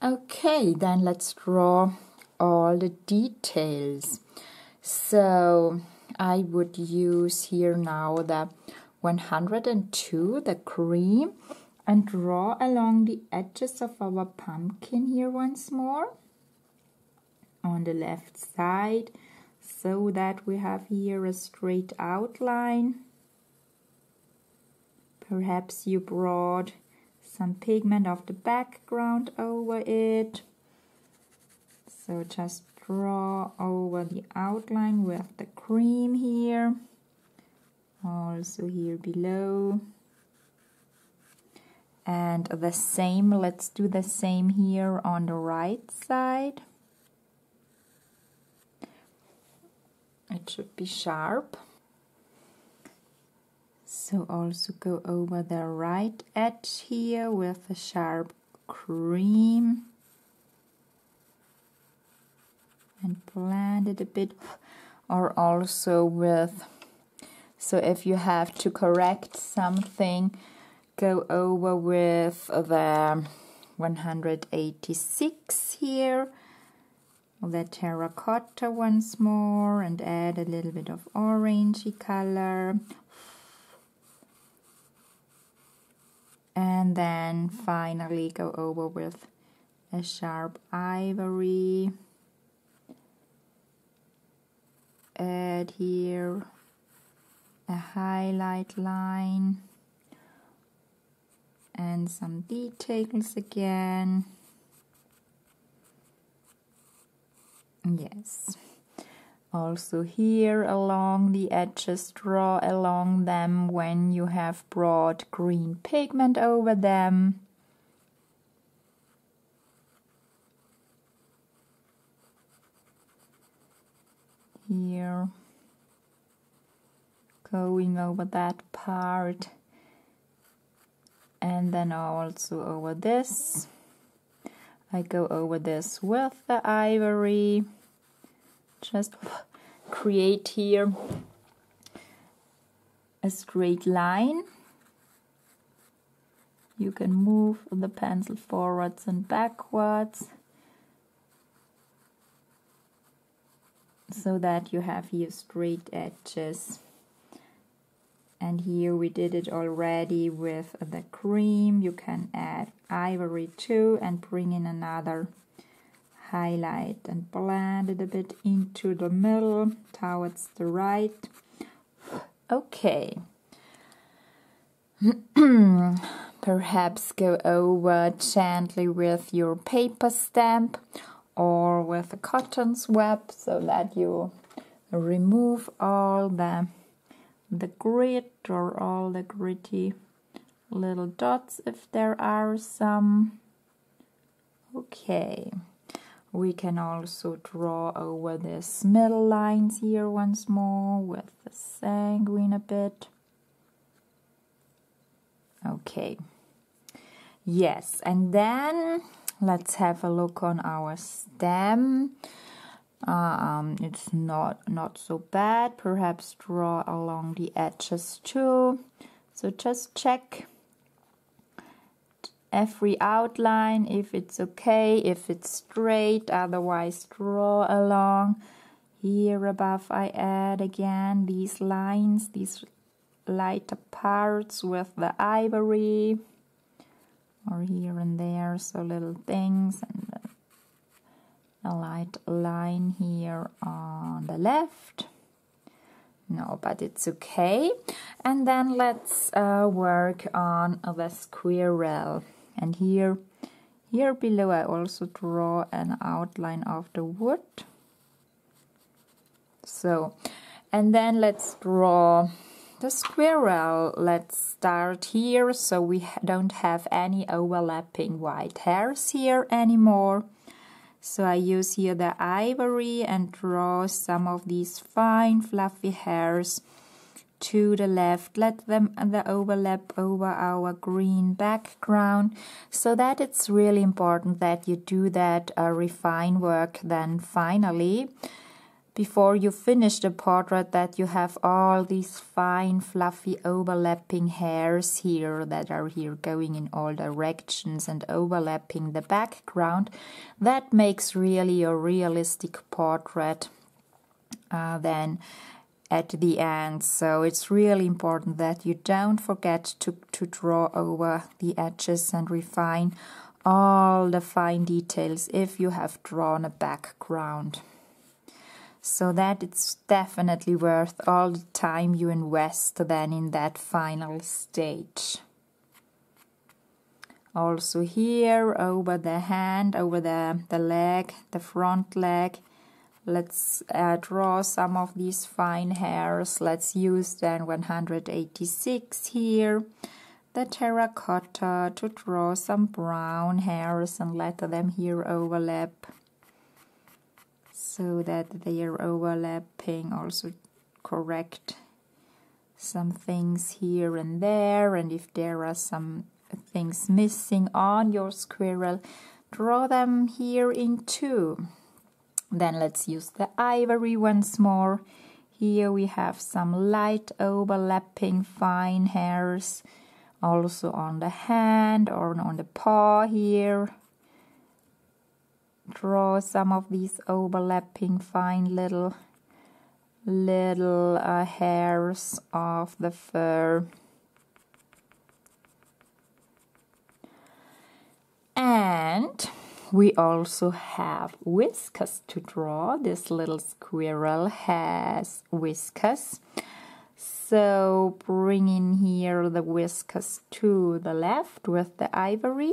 Okay, then let's draw all the details. So I would use here now the 102, the cream, and draw along the edges of our pumpkin here once more on the left side so that we have here a straight outline. Perhaps you brought some pigment of the background over it. So just draw over the outline with the cream here. Also here below. And the same let's do the same here on the right side. It should be sharp. So also go over the right edge here with a sharp cream and blend it a bit or also with. So if you have to correct something go over with the 186 here. The terracotta once more and add a little bit of orangey color. And then finally go over with a sharp ivory add here a highlight line and some details again. Yes. Also here along the edges draw along them when you have brought green pigment over them here going over that part. And then also over this. I go over this with the ivory. Just create here a straight line. You can move the pencil forwards and backwards so that you have here straight edges. And here we did it already with the cream. You can add ivory too and bring in another highlight and blend it a bit into the middle towards the right. Okay. Perhaps go over gently with your paper stamp or with a cotton swab so that you remove all the the grit or all the gritty little dots if there are some. Okay, we can also draw over this middle lines here once more with the sanguine a bit. Okay, yes, and then let's have a look on our stem. Um, it's not not so bad. Perhaps draw along the edges too. So just check every outline if it's okay if it's straight. Otherwise draw along. Here above I add again these lines these lighter parts with the ivory or here and there so little things and a light line here on the left. No but it's okay. And then let's uh, work on the squirrel and here here below I also draw an outline of the wood. So and then let's draw the squirrel let's start here. So we don't have any overlapping white hairs here anymore. So I use here the ivory and draw some of these fine fluffy hairs to the left. Let them the overlap over our green background. So that it's really important that you do that uh, refine work then finally before you finish the portrait that you have all these fine fluffy overlapping hairs here that are here going in all directions and overlapping the background. That makes really a realistic portrait uh, then at the end. So it's really important that you don't forget to, to draw over the edges and refine all the fine details if you have drawn a background so that it's definitely worth all the time you invest then in that final stage. Also here over the hand, over the, the leg, the front leg, let's uh, draw some of these fine hairs let's use then 186 here the terracotta to draw some brown hairs and let them here overlap so that they are overlapping also correct some things here and there and if there are some things missing on your squirrel draw them here in two then let's use the ivory once more. Here we have some light overlapping fine hairs also on the hand or on the paw here. Draw some of these overlapping fine little little uh, hairs of the fur. And we also have whiskers to draw. This little squirrel has whiskers. So bring in here the whiskers to the left with the ivory.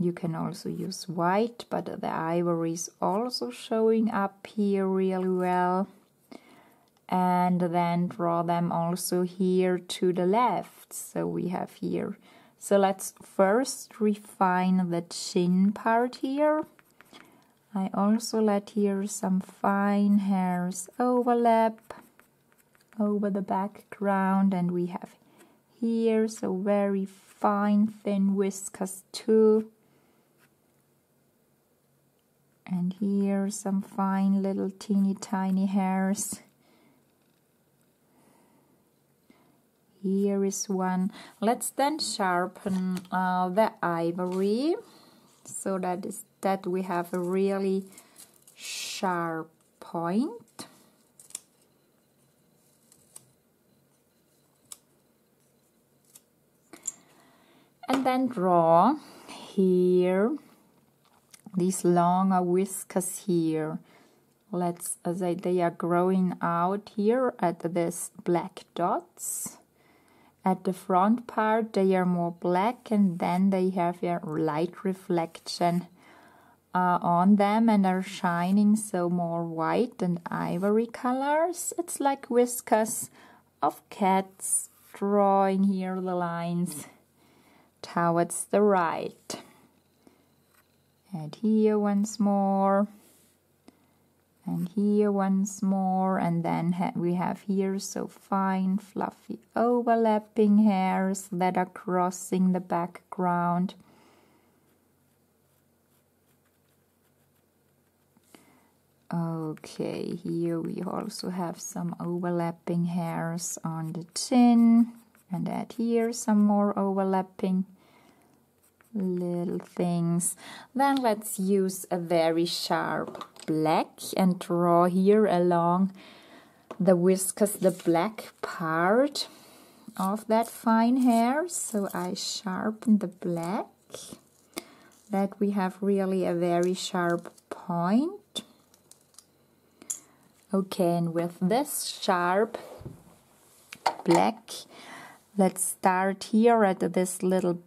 You can also use white, but the ivory is also showing up here really well. And then draw them also here to the left. So we have here so let's first refine the chin part here. I also let here some fine hairs overlap over the background and we have here so very fine thin whiskers too. And here some fine little teeny tiny hairs. Here is one. Let's then sharpen uh, the ivory so that is that we have a really sharp point. And then draw here these longer whiskers here. Let's as they, are growing out here at this black dots. At the front part they are more black and then they have a light reflection uh, on them and are shining so more white and ivory colors. It's like whiskers of cats drawing here the lines towards the right. And here once more. And here once more. And then ha we have here so fine fluffy overlapping hairs that are crossing the background. Okay here we also have some overlapping hairs on the chin. And add here some more overlapping little things. Then let's use a very sharp black and draw here along the whiskers the black part of that fine hair. So I sharpen the black that we have really a very sharp point. Okay and with this sharp black let's start here at this little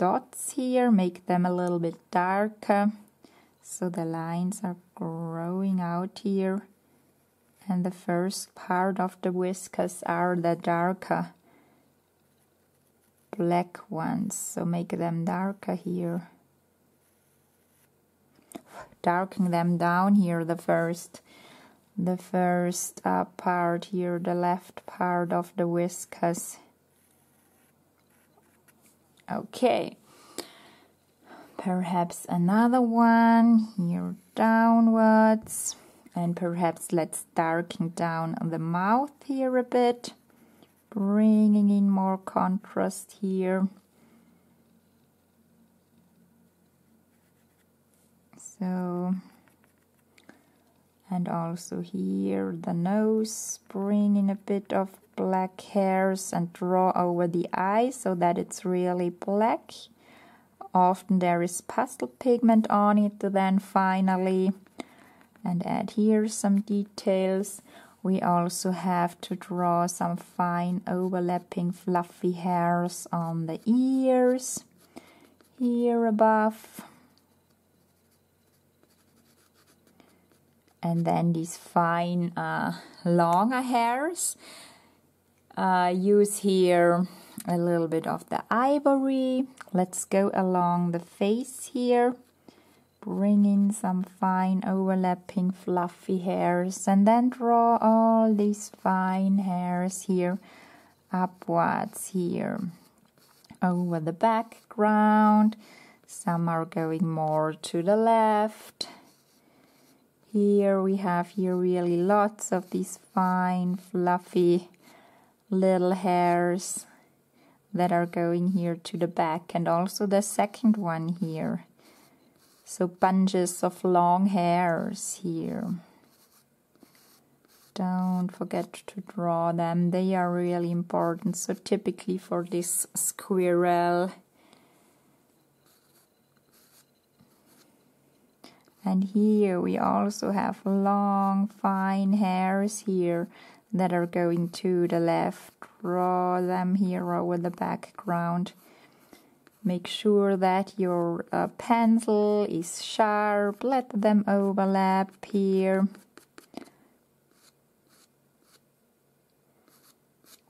dots here make them a little bit darker. So the lines are growing out here. And the first part of the whiskers are the darker black ones. So make them darker here. Darken them down here the first the first uh, part here the left part of the whiskers okay. Perhaps another one here downwards. And perhaps let's darken down the mouth here a bit. Bringing in more contrast here. So and also here the nose bring in a bit of black hairs and draw over the eye so that it's really black. Often there is pastel pigment on it then finally and add here some details. We also have to draw some fine overlapping fluffy hairs on the ears here above. And then these fine uh, longer hairs. Uh, use here a little bit of the ivory. Let's go along the face here. Bring in some fine overlapping fluffy hairs and then draw all these fine hairs here upwards here over the background. Some are going more to the left. Here we have here really lots of these fine fluffy little hairs that are going here to the back and also the second one here. So bunches of long hairs here. Don't forget to draw them, they are really important. So typically for this squirrel and here we also have long fine hairs here that are going to the left. Draw them here over the background. Make sure that your uh, pencil is sharp. Let them overlap here.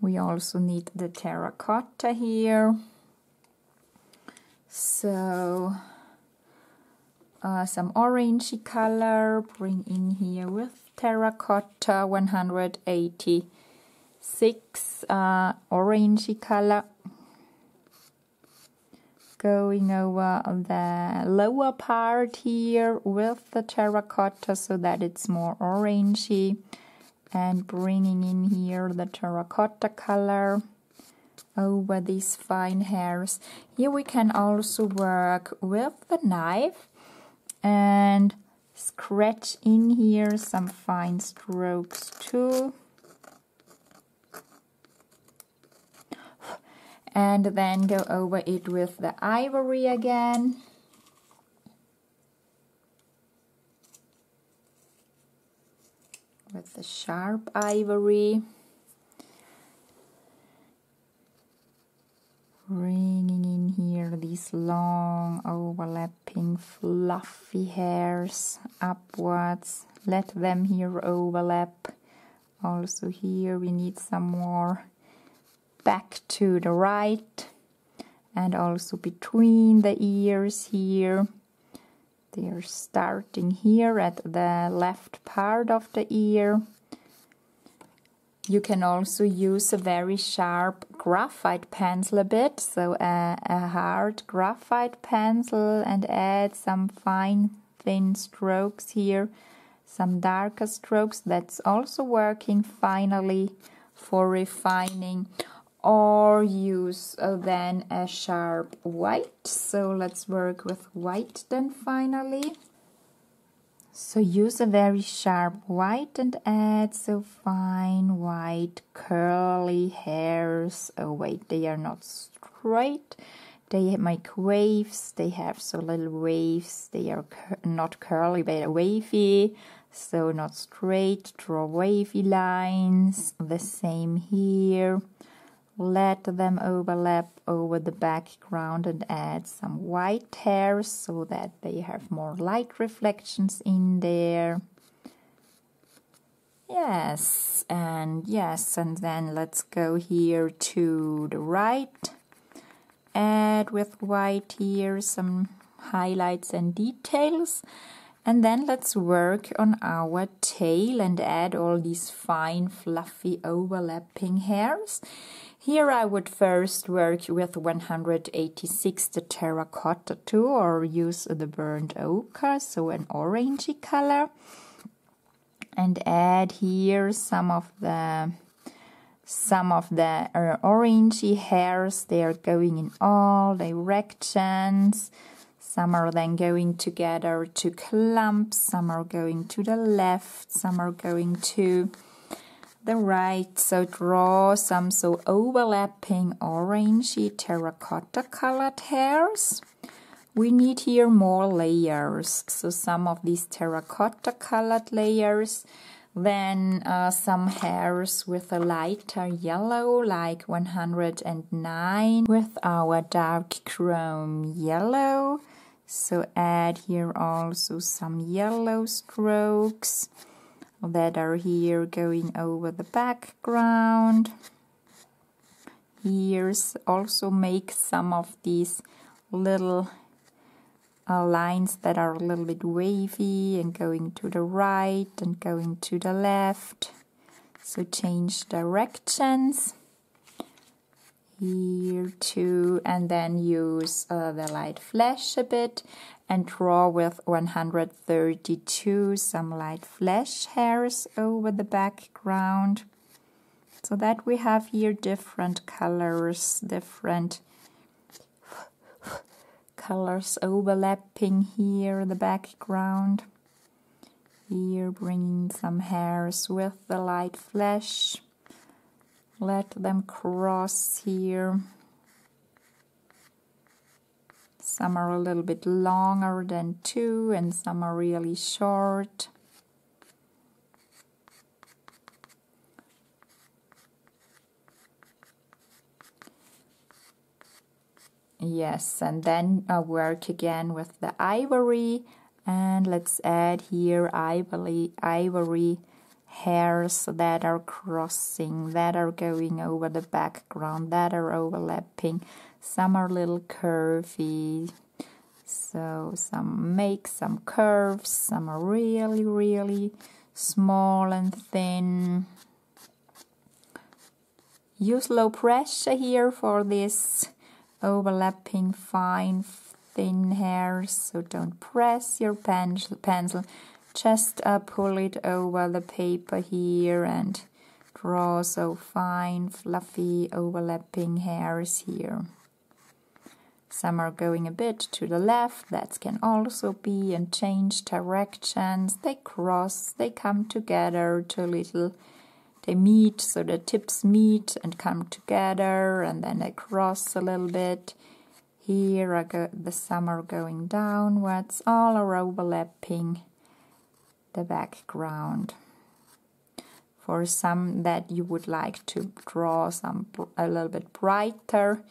We also need the terracotta here. So uh, some orangey color, bring in here with terracotta 186 uh, orangey color. Going over the lower part here with the terracotta so that it's more orangey. And bringing in here the terracotta color over these fine hairs. Here we can also work with the knife and scratch in here some fine strokes too. And then go over it with the ivory again. With the sharp ivory. bringing in here these long overlapping fluffy hairs upwards. Let them here overlap. Also here we need some more back to the right. And also between the ears here. They're starting here at the left part of the ear you can also use a very sharp graphite pencil a bit, so a, a hard graphite pencil and add some fine thin strokes here, some darker strokes. That's also working finally for refining or use uh, then a sharp white. So let's work with white then finally. So use a very sharp white and add so fine white curly hairs. Oh wait, they are not straight. They make waves. They have so little waves. They are cur not curly but wavy. So not straight. Draw wavy lines. The same here. Let them overlap over the background and add some white hairs so that they have more light reflections in there. Yes, and yes, and then let's go here to the right. Add with white here some highlights and details. And then let's work on our tail and add all these fine fluffy overlapping hairs. Here I would first work with 186 the terracotta too or use the burnt ochre, so an orangey color. And add here some of the some of the uh, orangey hairs, they are going in all directions. Some are then going together to clumps, some are going to the left, some are going to the right. So draw some so overlapping orangey terracotta colored hairs. We need here more layers. So some of these terracotta colored layers. Then uh, some hairs with a lighter yellow like 109 with our dark chrome yellow. So add here also some yellow strokes that are here going over the background. Here's also make some of these little uh, lines that are a little bit wavy and going to the right and going to the left. So change directions here too and then use uh, the light flesh a bit and draw with 132 some light flesh hairs over the background. So that we have here different colors different colors overlapping here in the background. Here bringing some hairs with the light flesh. Let them cross here. Some are a little bit longer than two and some are really short. Yes, and then I work again with the ivory and let's add here ivory, ivory hairs that are crossing, that are going over the background, that are overlapping. Some are little curvy. So some make some curves, some are really, really small and thin. Use low pressure here for this overlapping fine thin hairs, so don't press your pencil, pencil just uh, pull it over the paper here and draw so fine, fluffy, overlapping hairs here. Some are going a bit to the left, that can also be, and change directions. They cross, they come together to a little, they meet, so the tips meet and come together, and then they cross a little bit. Here go, the some are going downwards, all are overlapping the background. For some that you would like to draw some a little bit brighter,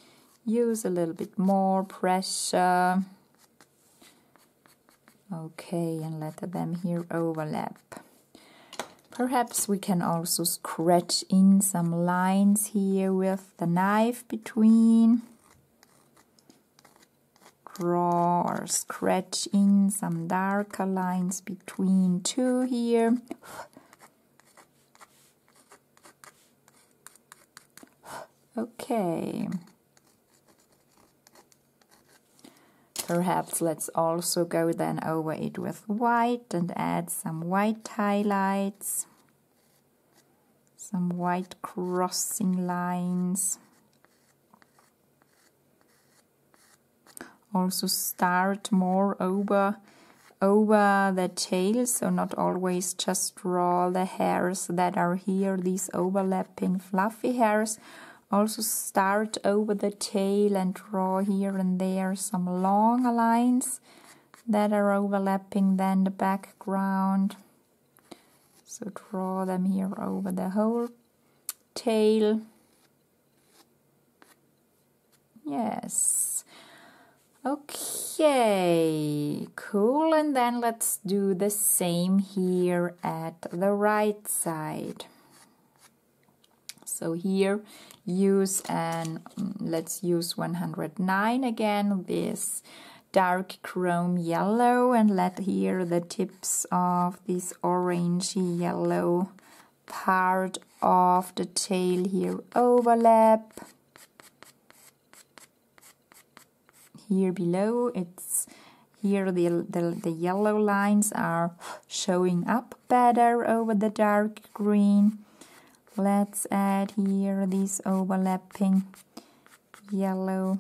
use a little bit more pressure. Okay, and let them here overlap. Perhaps we can also scratch in some lines here with the knife between draw or scratch in some darker lines between two here. Okay. Perhaps let's also go then over it with white and add some white highlights, some white crossing lines. also start more over over the tail so not always just draw the hairs that are here these overlapping fluffy hairs also start over the tail and draw here and there some long lines that are overlapping then the background so draw them here over the whole tail yes Okay, cool. And then let's do the same here at the right side. So here use and mm, let's use 109 again, this dark chrome yellow and let here the tips of this orangey yellow part of the tail here overlap. here below it's here the, the, the yellow lines are showing up better over the dark green let's add here these overlapping yellow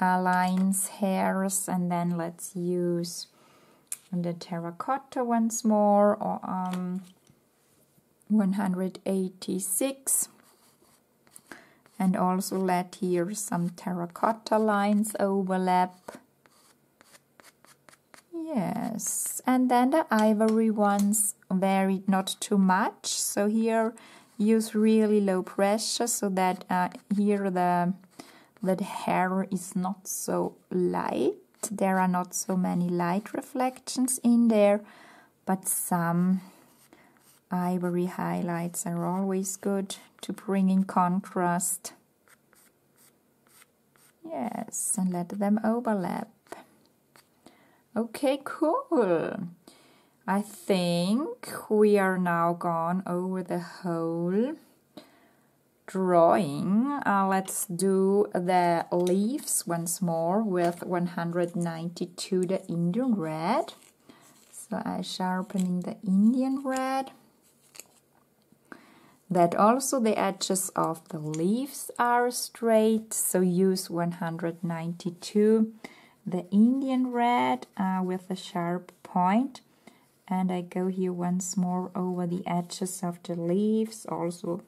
uh, lines hairs and then let's use the terracotta once more or um 186 and also let here some terracotta lines overlap. Yes, and then the ivory ones varied not too much. So here use really low pressure so that uh, here the the hair is not so light. There are not so many light reflections in there, but some ivory highlights are always good to bring in contrast. Yes, and let them overlap. Okay, cool. I think we are now gone over the whole drawing. Uh, let's do the leaves once more with 192 the Indian red. So I'm sharpening the Indian red. That also the edges of the leaves are straight, so use 192 the Indian red uh, with a sharp point. And I go here once more over the edges of the leaves. Also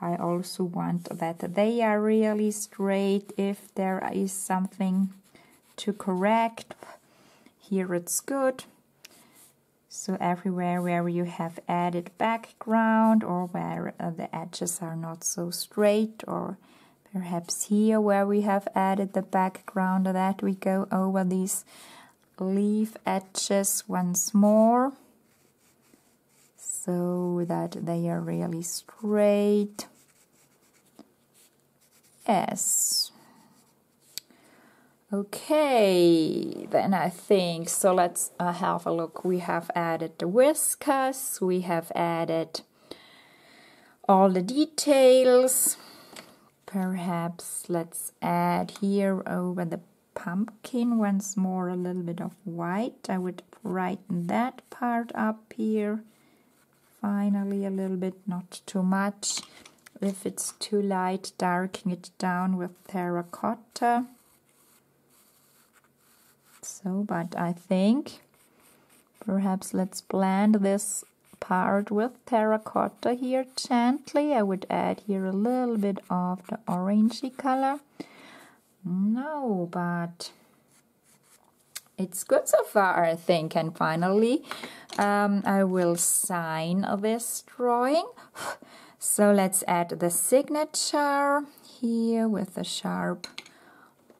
I also want that they are really straight if there is something to correct. Here it's good. So everywhere where you have added background or where the edges are not so straight or Perhaps here where we have added the background that we go over these leaf edges once more so that they are really straight. Yes. Okay, then I think so. Let's uh, have a look. We have added the whiskers, we have added all the details perhaps let's add here over the pumpkin once more a little bit of white. I would brighten that part up here. Finally a little bit, not too much. If it's too light, darken it down with terracotta. So, but I think perhaps let's blend this part with terracotta here gently. I would add here a little bit of the orangey color. No, but it's good so far, I think. And finally, um, I will sign this drawing. So let's add the signature here with a sharp.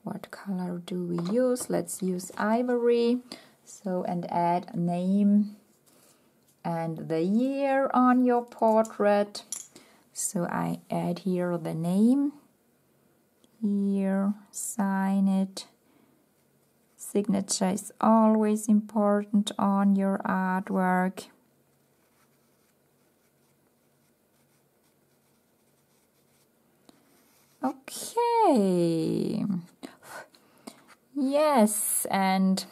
What color do we use? Let's use ivory. So and add name and the year on your portrait. So I add here the name, here, sign it. Signature is always important on your artwork. Okay. Yes, and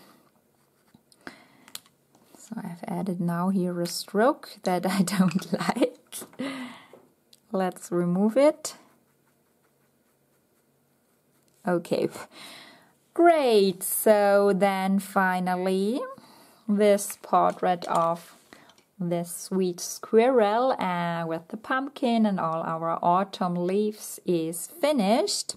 so I've added now here a stroke that I don't like. Let's remove it. Okay, great. So then finally, this portrait of this sweet squirrel uh, with the pumpkin and all our autumn leaves is finished.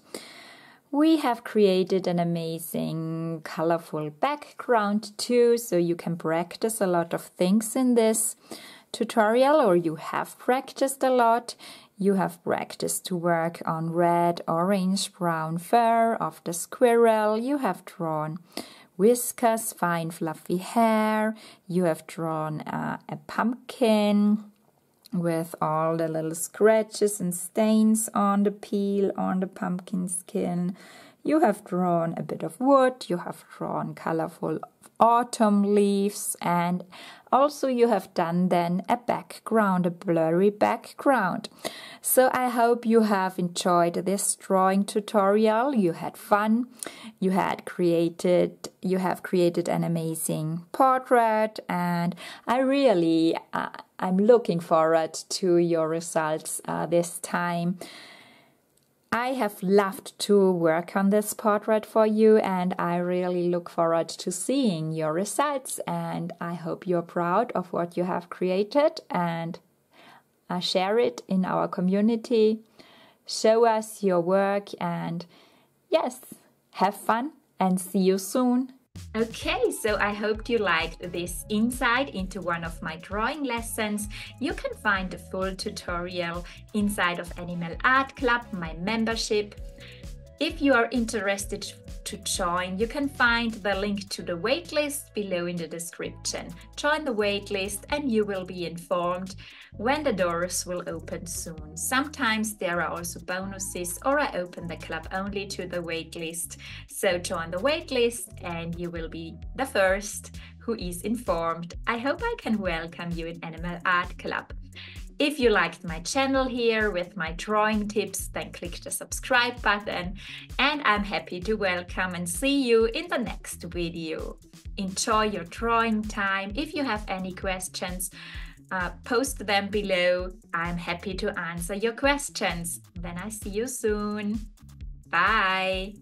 We have created an amazing colorful background too, so you can practice a lot of things in this tutorial or you have practiced a lot. You have practiced to work on red, orange, brown fur of the squirrel. You have drawn whiskers, fine fluffy hair. You have drawn uh, a pumpkin with all the little scratches and stains on the peel on the pumpkin skin. You have drawn a bit of wood, you have drawn colorful autumn leaves, and also you have done then a background, a blurry background. So I hope you have enjoyed this drawing tutorial. You had fun. You had created, you have created an amazing portrait, and I really, uh, I'm looking forward to your results uh, this time. I have loved to work on this portrait for you, and I really look forward to seeing your results. And I hope you're proud of what you have created and uh, share it in our community. Show us your work, and yes, have fun and see you soon. Okay, so I hope you liked this insight into one of my drawing lessons. You can find the full tutorial inside of Animal Art Club, my membership. If you are interested to join, you can find the link to the waitlist below in the description. Join the waitlist and you will be informed when the doors will open soon. Sometimes there are also bonuses or I open the club only to the waitlist. So join the waitlist and you will be the first who is informed. I hope I can welcome you in Animal Art Club. If you liked my channel here with my drawing tips, then click the subscribe button and I'm happy to welcome and see you in the next video. Enjoy your drawing time. If you have any questions, uh, post them below. I'm happy to answer your questions. Then I see you soon. Bye.